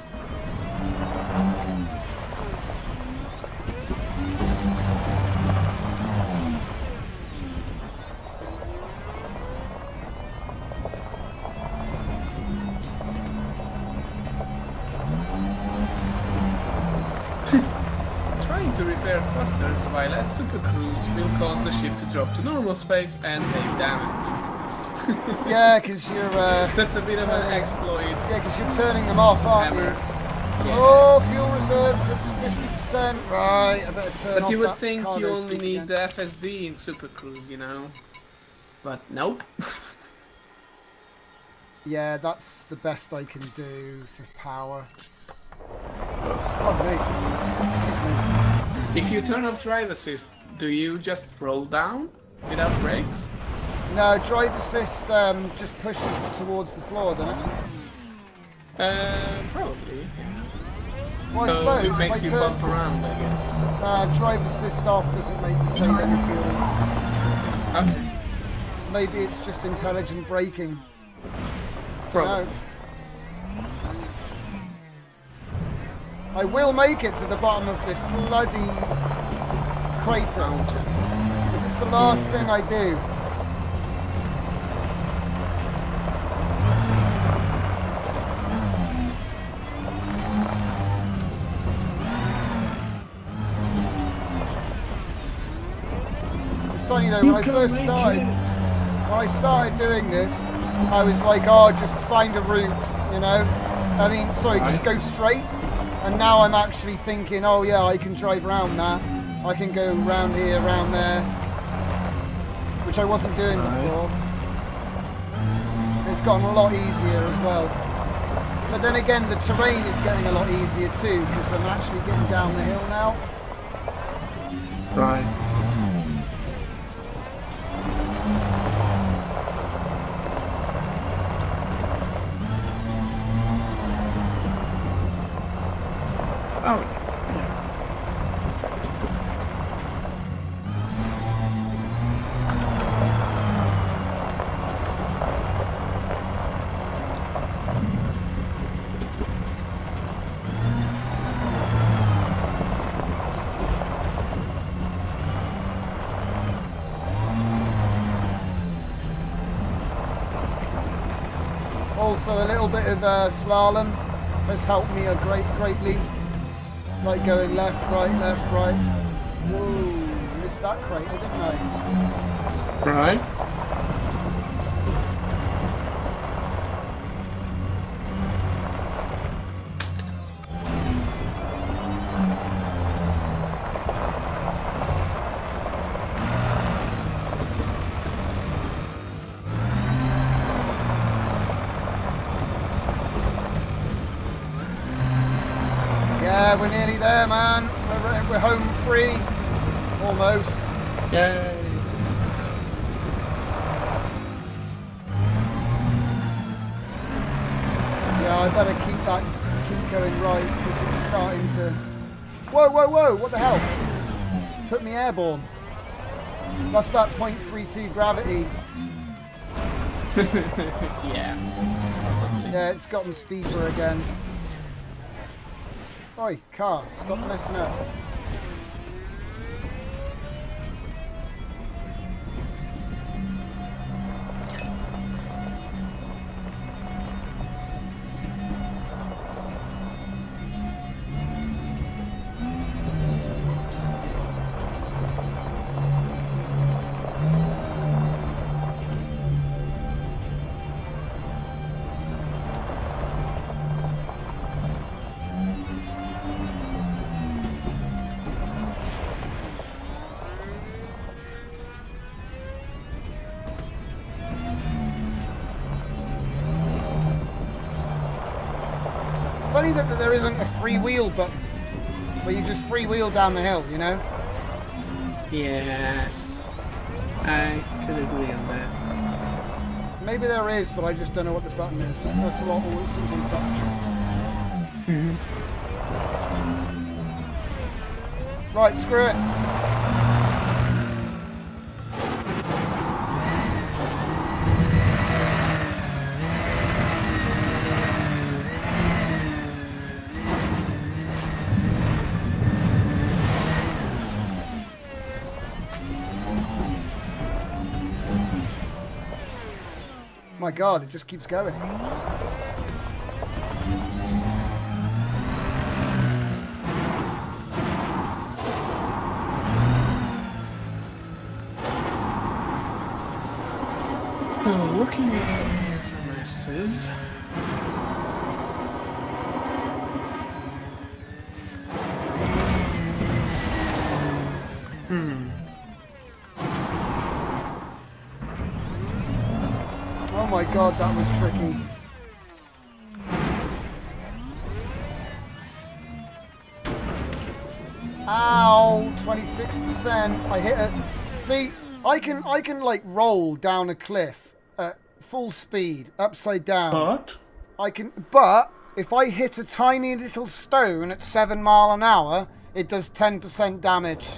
Repair thrusters while at super cruise will cause the ship to drop to normal space and take damage. *laughs* Yeah, because you're, uh, That's a bit of an exploit. yeah, 'cause you're turning them off, aren't Hammer. you? Yeah. Oh, fuel reserves at 50%. Right, I better turn But off you would think you only need again. the FSD in Super Cruise, you know? But nope. *laughs* Yeah, that's the best I can do for power. Pardon me. If you turn off drive assist, do you just roll down without brakes? No, drive assist um, just pushes towards the floor, doesn't it? Uh, probably. Well, I So suppose it makes I you turn bump around, I guess. uh, drive assist off doesn't make me save any fuel. Okay. Maybe it's just intelligent braking. Probably. I will make it to the bottom of this bloody crater. Mountain. If it's the last thing I do. It's funny though, when I first started, when I started doing this, I was like, oh, just find a route, you know? I mean, sorry, just go straight. And now I'm actually thinking, oh yeah, I can drive around that. I can go round here, round there. Which I wasn't doing before. And it's gotten a lot easier as well. But then again, the terrain is getting a lot easier too, because I'm actually getting down the hill now. Right. Also, a little bit of uh, slalom has helped me a great, greatly. Like going left, right, left, right. Whoa, missed that crater, didn't I? Right. Because it's starting to. Whoa, whoa, whoa! What the hell? Put me airborne. That's that 0.32 gravity. *laughs* Yeah. Yeah, it's gotten steeper again. Oi, car, stop messing up. That, there isn't a freewheel button where you just freewheel down the hill, you know? Yes. I could agree on that. Maybe there is, but I just don't know what the button is. That's a lot. Well, sometimes that's true. Mm-hmm. Right, screw it. God, it just keeps going. So looking at the FMSs. God, that was tricky. Ow, 26%. I hit it. See, I can I can like roll down a cliff at full speed, upside down. But I can, but if I hit a tiny little stone at seven mile an hour, it does 10% damage.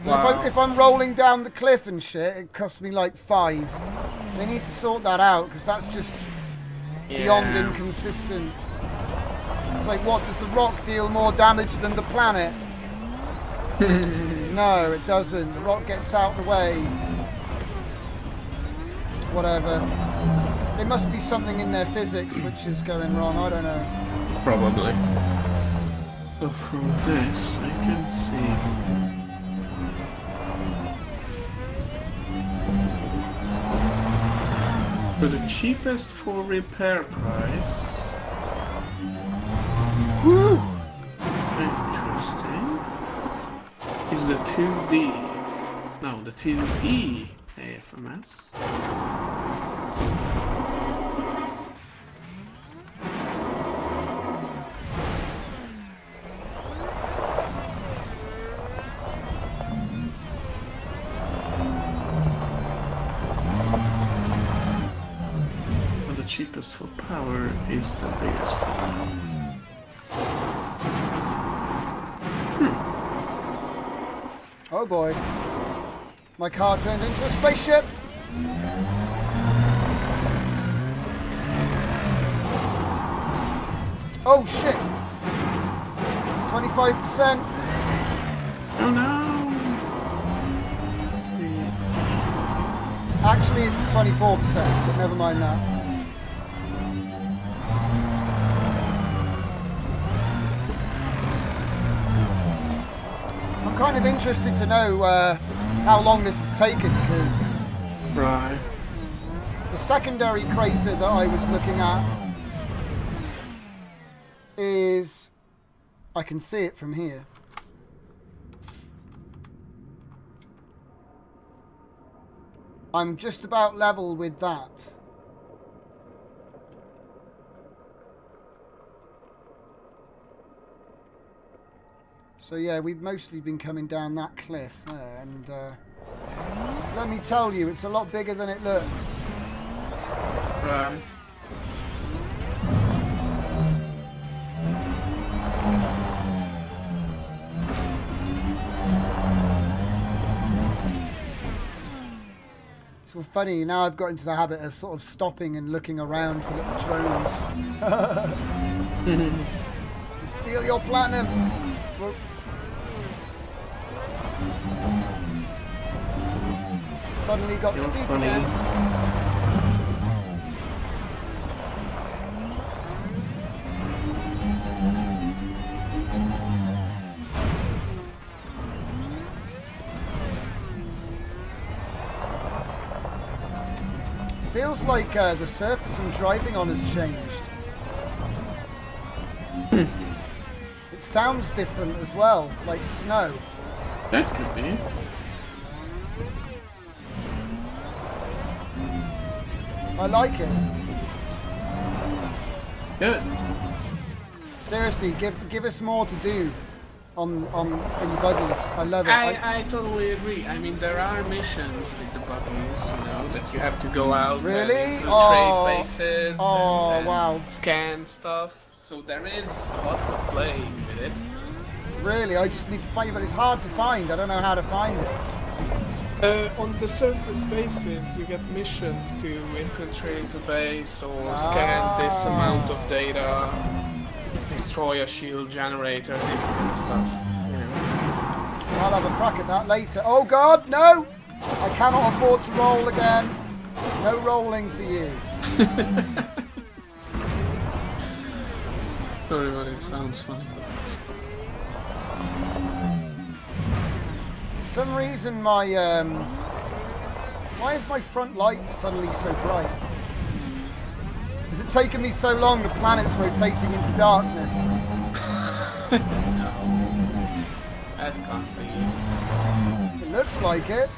And If, I, if I'm rolling down the cliff and shit, it costs me like five. They need to sort that out because that's just beyond inconsistent. It's like, what does the rock deal more damage than the planet? *laughs* no, it doesn't. The rock gets out the way. Whatever. There must be something in their physics which is going wrong. I don't know. Probably. So from this, I can see. So the cheapest for repair price. Interesting. Is the 2D. No, the 2E AFMS. My car turned into a spaceship. Oh shit. 25%. Oh no! Actually, it's 24%, but never mind that. I'm kind of interested to know uh, how long this has taken because Right. the secondary crater that I was looking at is. I can see it from here. I'm just about level with that. So yeah, we've mostly been coming down that cliff there, and uh, let me tell you, it's a lot bigger than it looks. Right. It's all funny. Now I've got into the habit of sort of stopping and looking around for little drones. *laughs* *laughs* Steal your platinum. Well- Suddenly got You're stupid funny. again. Feels like uh, the surface I'm driving on has changed. it sounds different as well, like snow. That could be. I like it. Good. Seriously, give give us more to do on on in the buggies. I love it. I- I, I totally agree. I mean, there are missions with the buggies, you know, that you have to go out Really? and infiltrate Oh. bases Oh, and, and wow. scan stuff. So there is lots of playing with it. really, I just need to find it, but it's hard to find. I don't know how to find it. Uh, on the surface bases, you get missions to infiltrate a base or scan this Ah. amount of data, destroy a shield generator, this kind of stuff. Know. I'll have a crack at that later. Oh God, no! I cannot afford to roll again. No rolling for you. *laughs* Sorry, but it sounds funny. For some reason, my um, why is my front light suddenly so bright? It me so long? The planet's rotating into darkness. *laughs* It looks like it.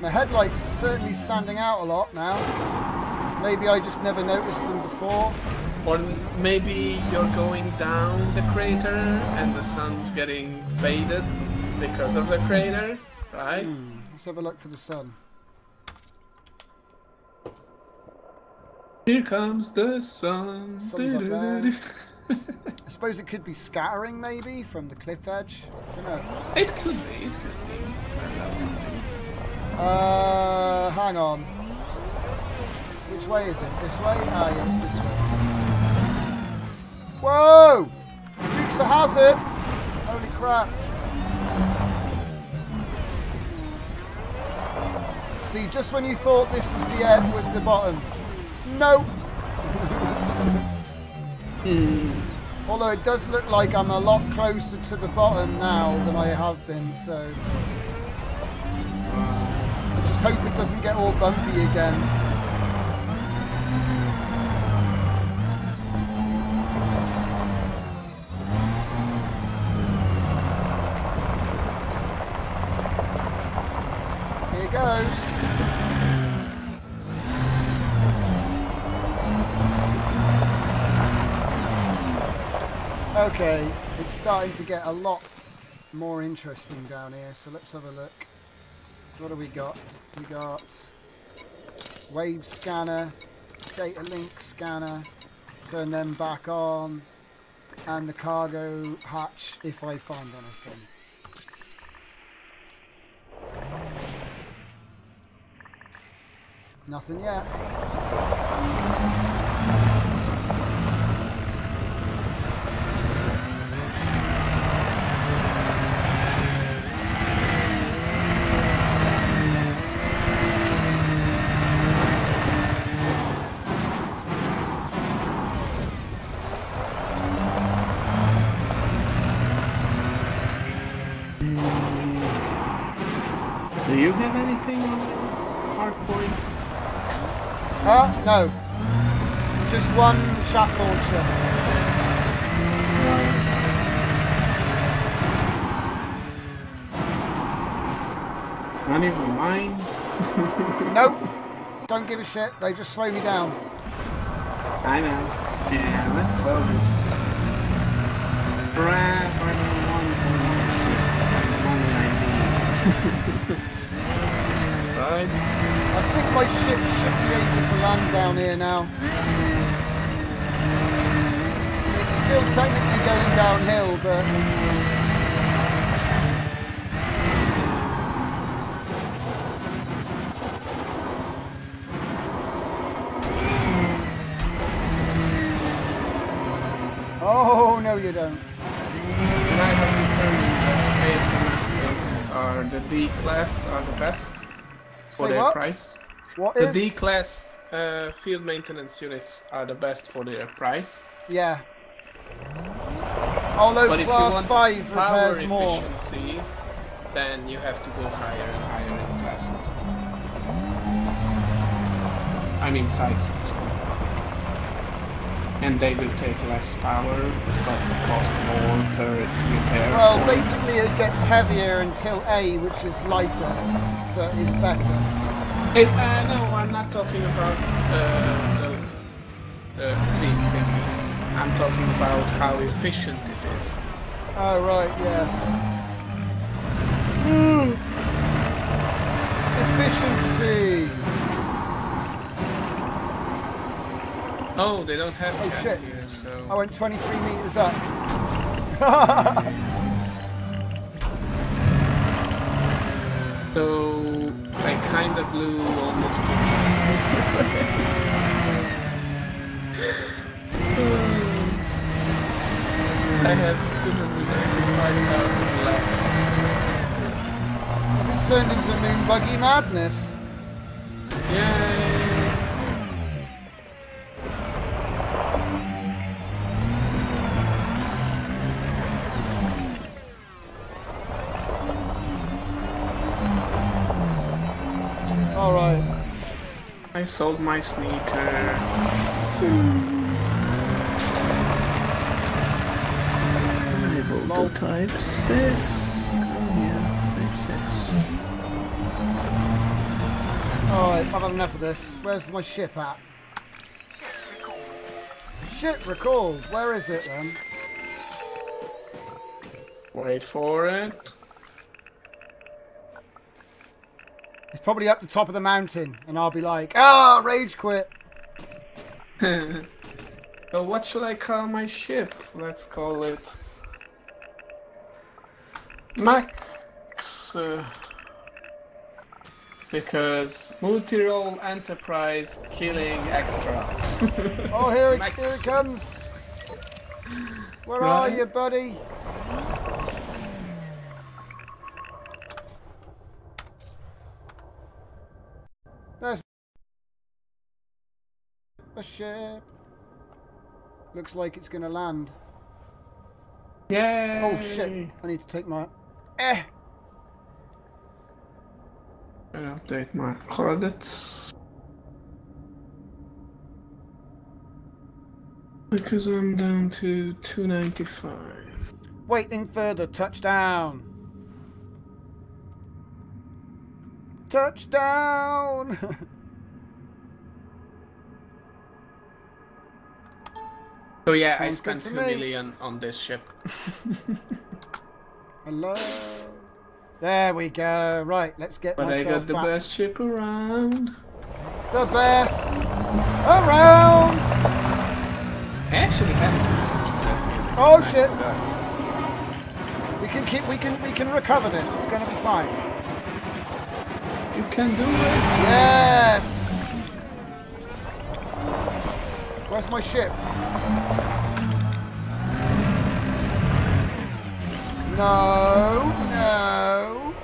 My headlights are certainly standing out a lot now. Maybe I just never noticed them before. Or maybe you're going down the crater and the sun's getting faded because of the crater, right? Hmm, let's have a look for the sun. Here comes the sun. Sun's up I suppose it could be scattering, maybe from the cliff edge. I don't know. It could be, it could be. Uh, hang on. Which way is it? This way? Ah, yeah, it's this way. Whoa! Dukes a hazard! Holy crap! See, just when you thought this was the end, was the bottom. Nope. Hmm. Although it does look like I'm a lot closer to the bottom now than I have been, so. I just hope it doesn't get all bumpy again. Okay, it's starting to get a lot more interesting down here, so let's have a look. What do we got? We got wave scanner, data link scanner, turn them back on, and the cargo hatch if I find anything. Nothing yet. No. Just one chaff launcher. Not even mines? Nope. Don't give a shit. They just slow me down. I know. Yeah, let's sell this. Brad, I don't want to launch it. Only I *laughs* need. right? I think my ship should be able to land down here now. It's still technically going downhill, but... Oh, no you don't. Are the D class are the best? For Say their what? price. What The is? D class uh, field maintenance units are the best for their price. Yeah. Although But class want 5 power repairs more. efficiency, then you have to go higher and higher in classes. I mean size. And they will take less power, but cost more per repair. Well, point. basically it gets heavier until A, which is lighter, but is better. It, uh, no, I'm not talking about uh, the, big thing. I'm talking about how efficient it is. Oh, right, yeah. Hmm. Efficiency! Oh, they don't have Oh, shit. here, so. I went 23 metres up. *laughs* So I kind of blew almost. I have 295,000 left. this has turned into moon buggy madness. Yay! Sold my sneaker. Lol. Type 6. Yeah, Type 6. Alright, I've had enough of this. Where's my ship at? Ship recalled. Ship recalled. Where is it then? Wait for it. It's probably up the top of the mountain, and I'll be like, ah, rage quit. *laughs* So what should I call my ship? Let's call it Max. Uh, because multi-role enterprise killing extra. Oh, here it, *laughs* here it comes. Where are you, buddy? There's a ship. Looks like it's gonna land. Yay! Oh shit! I need to take my. Eh! And update my credits. Because I'm down to 295. Waiting further touchdown. Touchdown! *laughs* So yeah, I Sounds good spent two me. million on this ship. *laughs* Hello. There we go. Right, let's get But I got the back. best ship around. The best around. I actually have to search for that. Oh, I shit. We can keep. We can. We can recover this. It's going to be fine. You can do it. Yes. Where's my ship? No, no.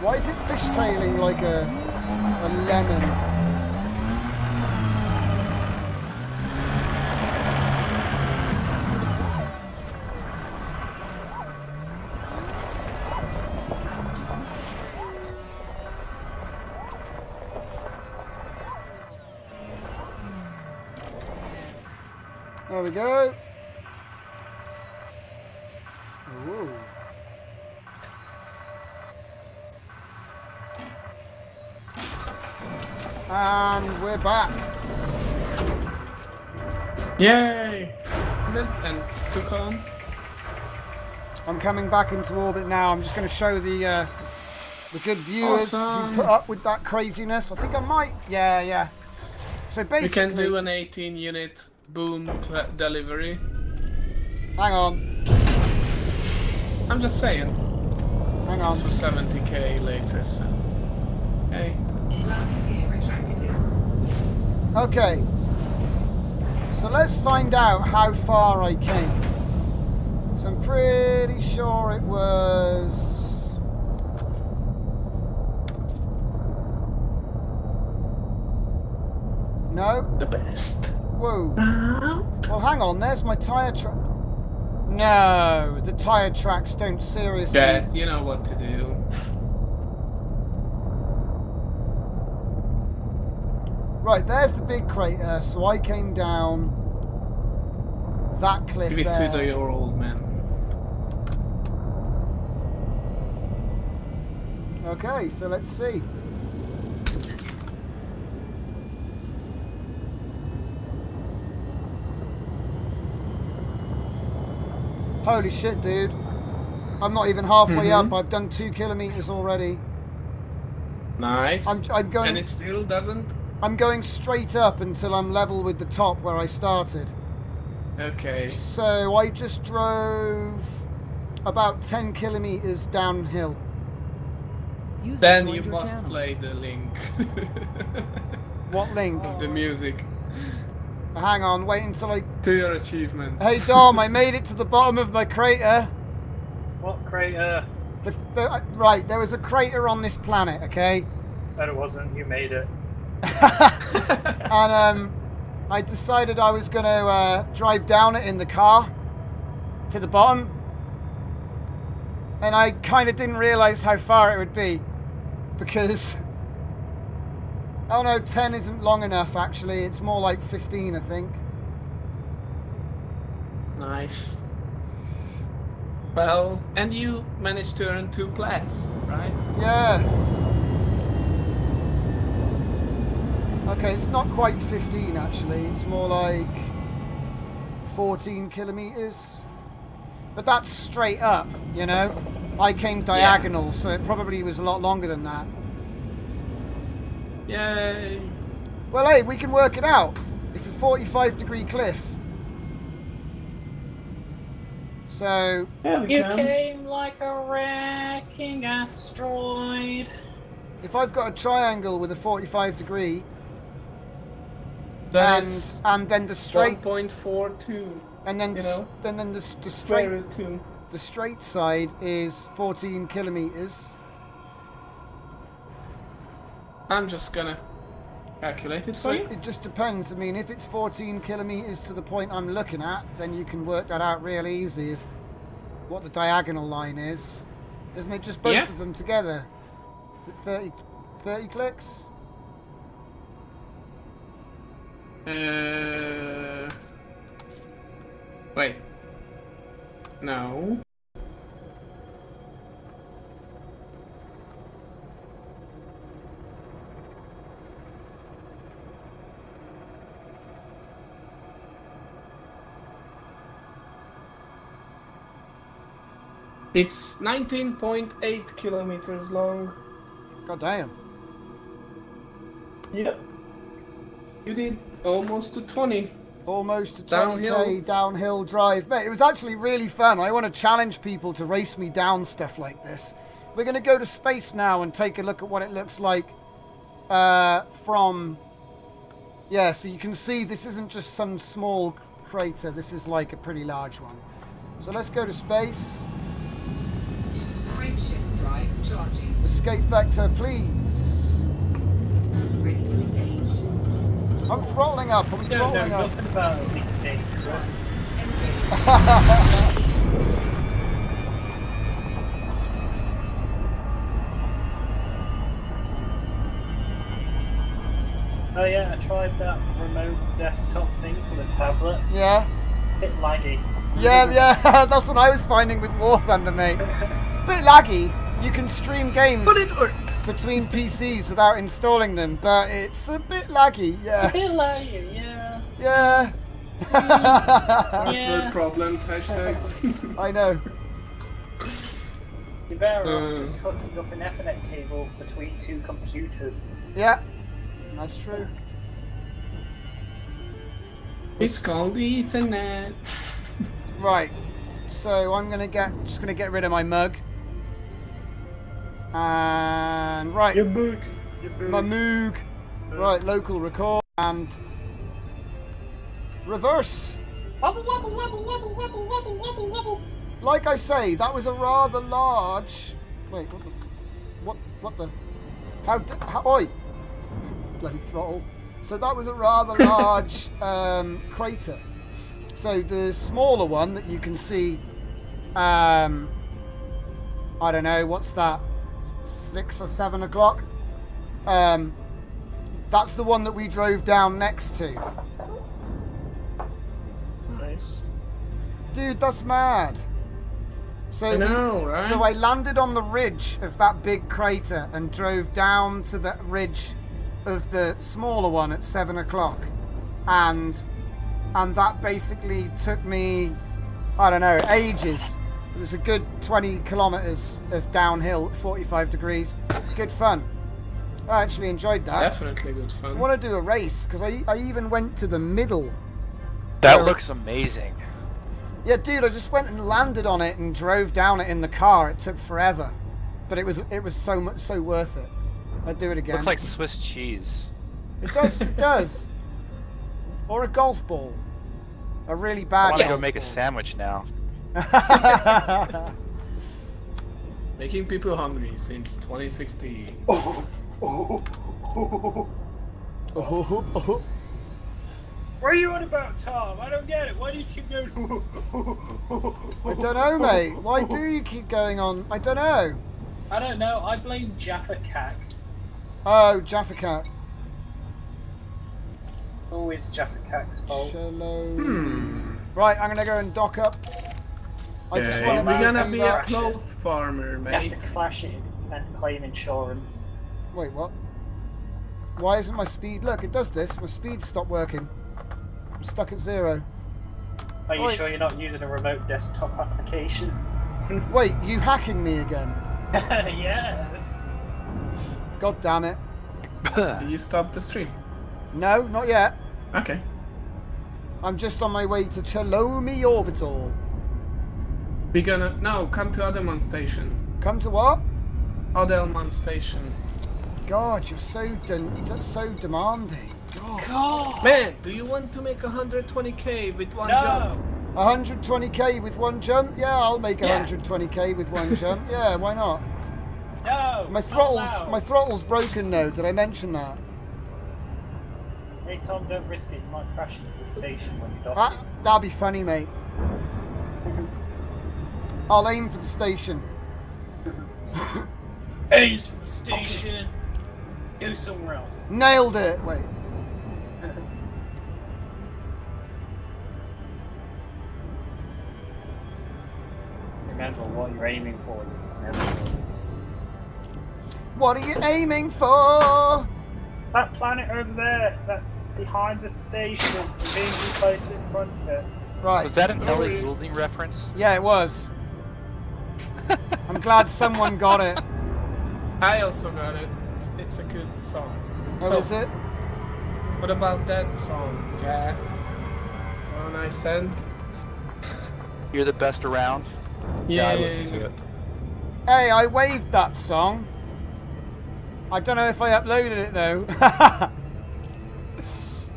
Why is it fishtailing like a a lemon? There we go. Ooh. And we're back. Yay! And, took on. I'm coming back into orbit now. I'm just going to show the uh, the good viewers Awesome. who put up with that craziness. I think I might. Yeah, yeah. So basically, We can do an 18 unit boom delivery. hang on, I'm just saying. hang on. It's for 70k later, so. Hey. Landing gear retracted. Okay. So let's find out how far I came. So I'm pretty sure it was. No? The best. Whoa. Uh-huh. Well, hang on. There's my tyre track. No, the tyre tracks don't seriously. Death, you know what to do. Right, there's the big crater. So I came down that cliff Give it there. to the, your old man. Okay, so let's see. Holy shit, dude. I'm not even halfway Mhm. up. I've done two kilometers already. Nice. I'm, I'm going. and it still doesn't? I'm going straight up until I'm level with the top where I started. Okay. So I just drove about 10 kilometers downhill. User Then you must channel. play the link. *laughs* What link? the music Hang on, wait until I. Do your achievement. Hey Dom, I *laughs* made it to the bottom of my crater. What crater? The, the, uh, right, there was a crater on this planet, okay? But it wasn't. You made it. *laughs* And um, I decided I was going to uh, drive down it in the car to the bottom. And I kind of didn't realize how far it would be because. Oh no, 10 isn't long enough actually. It's more like 15, I think. Nice. Well, and you managed to earn two plats, right? Yeah. Okay, it's not quite 15 actually. It's more like 14 kilometers. But that's straight up, you know? I came diagonal, so it probably was a lot longer than that. Yay! Well, hey, we can work it out. It's a 45 degree cliff. So, You came like a wrecking asteroid. if I've got a triangle with a 45 degree and That's and then the straight 1.42 and then you the, s- know, then then the, the straight the straight side is 14 kilometers. I'm just gonna calculate it So for you. it just depends. I mean, if it's 14 kilometers to the point I'm looking at, then you can work that out real easy. If what the diagonal line is, isn't it just both Yeah. of them together? Is it 30, 30 clicks? Uh, wait. No. It's 19.8 kilometers long. God damn. Yep. You did almost to 20. Almost a 20k Downhill. downhill drive. Mate, it was actually really fun. I want to challenge people to race me down stuff like this. We're going to go to space now and take a look at what it looks like uh, from... Yeah, so you can see this isn't just some small crater. This is like a pretty large one. So let's go to space. Frameshift drive charging. Escape vector, please. Ready to engage. I'm throttling up. I'm You throttling up. nothing about dangerous. *laughs* Oh yeah, I tried that remote desktop thing for the tablet. Yeah. Bit laggy. Yeah, yeah, *laughs* that's what I was finding with War Thunder, mate. It's a bit laggy. You can stream games But it works! between PCs without installing them, but it's a bit laggy, yeah. A bit laggy, yeah. Yeah. Password Yeah. problems, hashtag. *laughs* I know. You're better Uh. off just hooking up an Ethernet cable between two computers. Yeah. That's true. it's called Ethernet. Right. So I'm gonna get just gonna get rid of my mug. And right, Your moog. Your my moog. Right, local record and Reverse. Wobble, wobble, wobble, wobble, wobble, wobble, wobble, wobble. Like I say, that was a rather large. Wait, what the? What? What the? How? d- how oi! *laughs* Bloody throttle. So that was a rather *laughs* large um, crater. So the smaller one that you can see, um, I don't know, what's that? Six or seven o'clock. Um, that's the one that we drove down next to. Nice. Dude, that's mad. So I we- right? So I landed on the ridge of that big crater and drove down to the ridge of the smaller one at seven o'clock, and and that basically took me, I don't know, ages. It was a good twenty kilometers of downhill forty-five degrees. Good fun. I actually enjoyed that. Definitely good fun. I want to do a race because I I even went to the middle. That Yeah. looks amazing. Yeah, dude, I just went and landed on it and drove down it in the car. It took forever, but it was it was so much so worth it. I'd do it again. Looks like Swiss cheese. it does, it *laughs* does. Or a golf ball, a really bad. I bad. want to go golf make a sandwich now. *laughs* Making people hungry since 2016. Oh, *laughs* oh, What are you on about, Tom? I don't get it. Why do you keep going? *laughs* I don't know, mate. Why do you keep going on? I don't know. I don't know. I blame Jaffa Cat. Oh, Jaffa Cat. Always Jaffa Cat's fault. Shalom. Hmm. Right, I'm gonna go and dock up. I just Okay, wanted we're to gonna be a that. cloth farmer, You have to clash it and claim insurance. Wait, what? Why isn't my speed? Look, it does this. My speed stopped working. I'm stuck at zero. Are you Oi. sure you're not using a remote desktop application? *laughs* Wait, you hacking me again? *laughs* yes. God damn it. Did you stop the stream? No, not yet. Okay. I'm just on my way to Chalomi Orbital. We're gonna no come to Adelman Station. Come to what? Adelman Station. God, you're so de- so demanding. God. Man, do you want to make 120k with one No. jump? 120k with one jump? Yeah, I'll make Yeah. 120k with one jump. *laughs* Yeah, why not? No. My throttle's allowed. my throttle's broken though. Did I mention that? Hey Tom, don't risk it. You might crash into the station when you dock. Ah, that that'll be funny, mate. *laughs* I'll aim for the station. *laughs* Aims for the station. Go somewhere else. Nailed it. Wait. Remember what you're aiming for. you never will. What are you aiming for? That planet over there, that's behind the station, and being replaced in front of it. Right. Was that an Ellie. Goulding reference? Yeah, it was. I'm glad someone got it. I also got it. It's, it's a good song. Oh, so, is it? what about that song, Jeff? One I sent? You're the best around. Yeah, I listened to it. Hey, I waved that song. I don't know if I uploaded it though. *laughs*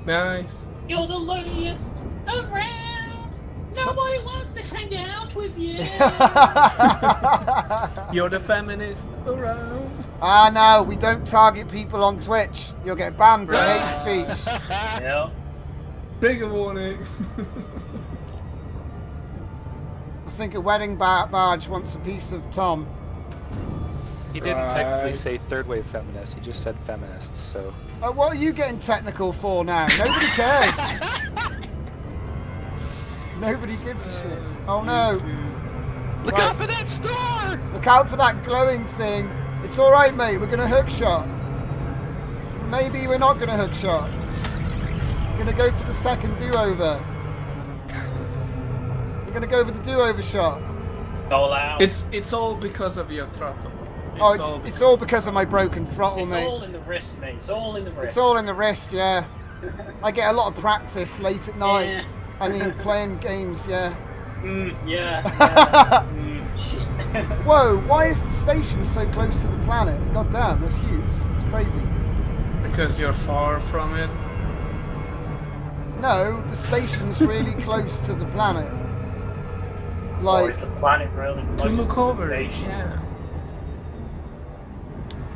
Nice. You're the loneliest around. Nobody wants to hang out with you. *laughs* You're the feminist around. ah, no, we don't target people on Twitch. You'll get banned for hate *laughs* speech. Yeah. Bigger warning. *laughs* I think a wedding ba- badge wants a piece of Tom. He didn't technically say third wave feminist, he just said feminist, so. Uh, what are you getting technical for now? Nobody cares. Nobody gives a uh, shit. Oh no. Look Right. out for that star! Look out for that glowing thing. It's alright, mate. We're going to hook shot. Maybe we're not going to hook shot. We're going to go for the second do over. We're going to go for the do over shot. All out. It's it's all because of your throttle. Oh, it's, all it's all because of my broken throttle, It's mate. It's all in the wrist, mate. It's all in the wrist. It's all in the wrist, yeah. *laughs* I get a lot of practice late at night. Yeah. I mean, playing games, yeah. Mm, yeah. yeah. *laughs* mm. *laughs* Whoa, why is the station so close to the planet? God damn, that's huge. It's crazy. because you're far from it. No, the station's really *laughs* close to the planet. Or Like, is the planet really close To look the over it, station? yeah.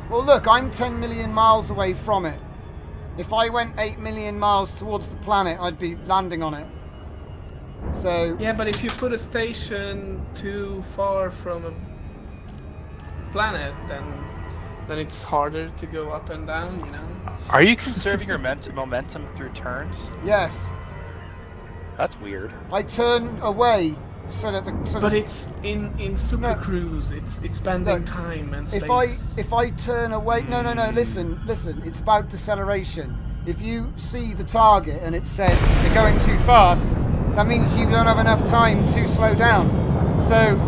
well, look, I'm 10 million miles away from it. If I went 8 million miles towards the planet, I'd be landing on it. So, Yeah, but if you put a station too far from a planet, then then it's harder to go up and down, you know. Are you conserving your ment- momentum through turns? yes, That's weird. I turn away so that the. So But that it's in in Super No. Cruise. It's it's spending Look, time and space. if I if I turn away, no, no, no. Listen, listen. It's about deceleration. If you see the target and it says you're going too fast, that means you don't have enough time to slow down. So,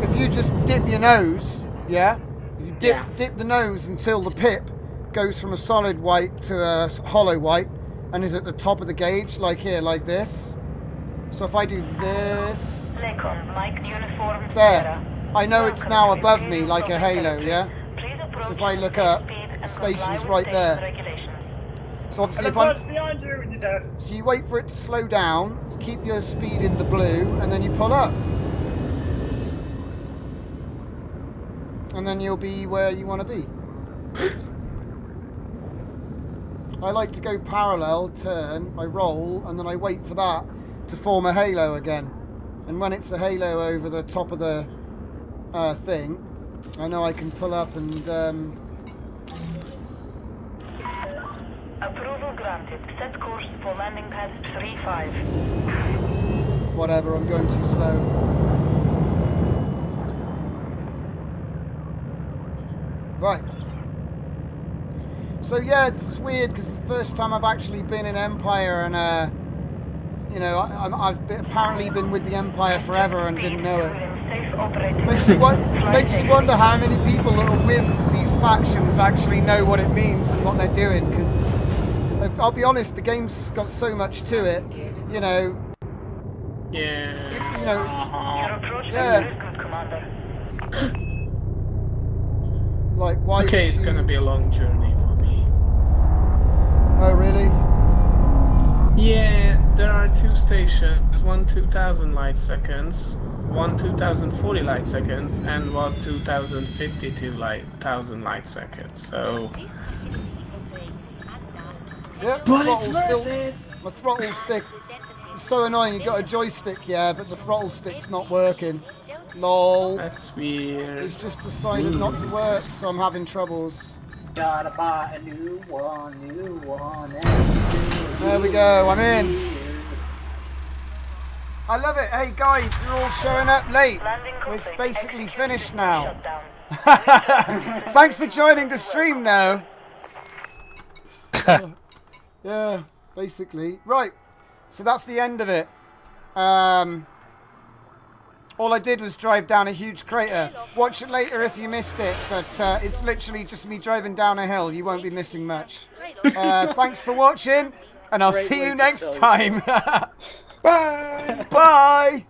if you just dip your nose, yeah, you dip Yeah. dip the nose until the pip goes from a solid white to a hollow white, and is at the top of the gauge, like here, like this. So if I do this, Lincoln, Mike Uniform there, I know it's now above me like a halo, yeah. So if I look up, the station's right there. So obviously, And if I'm behind you and you're dead. So you wait for it to slow down, you keep your speed in the blue, and then you pull up. And then you'll be where you want to be. I like to go parallel, turn, I roll, and then I wait for that to form a halo again. And when it's a halo over the top of the uh, thing, I know I can pull up and um, Approval granted. Set course for landing pad 3-5. whatever, I'm going too slow. Right. So yeah, it's weird because it's the first time I've actually been in Empire and uh, you know, I, been, apparently been with the Empire forever and didn't know it. Makes you, makes you wonder how many people that are with these factions actually know what it means and what they're doing. Because I'll be honest, the game's got so much to it. You know, yeah. you know, Yeah. is good, Commander. like why? Okay, it's you- gonna be a long journey for me. Oh really? Yeah, there are two stations. One 2000 light seconds, one 2040 light seconds, and one 2052 light thousand light seconds. So, Yep. but throttle it's worth still, it. My throttle stick. representative It's so annoying. You've got a joystick, yeah, but the throttle stick's not working. Lol. That's weird. It's just decided not to work, so I'm having troubles. Gotta buy a new one, new one. There we go. I'm in. I love it. Hey guys, you're all showing up late. Landing We've basically finished now. *laughs* Thanks for joining the stream now. *laughs* yeah, basically. Right. So that's the end of it. Um, all I did was drive down a huge crater. Watch it later if you missed it, but uh, it's literally just me driving down a hill. You won't be missing much. Uh, thanks for watching, and I'll Great see you next time. *laughs* Bye. Bye.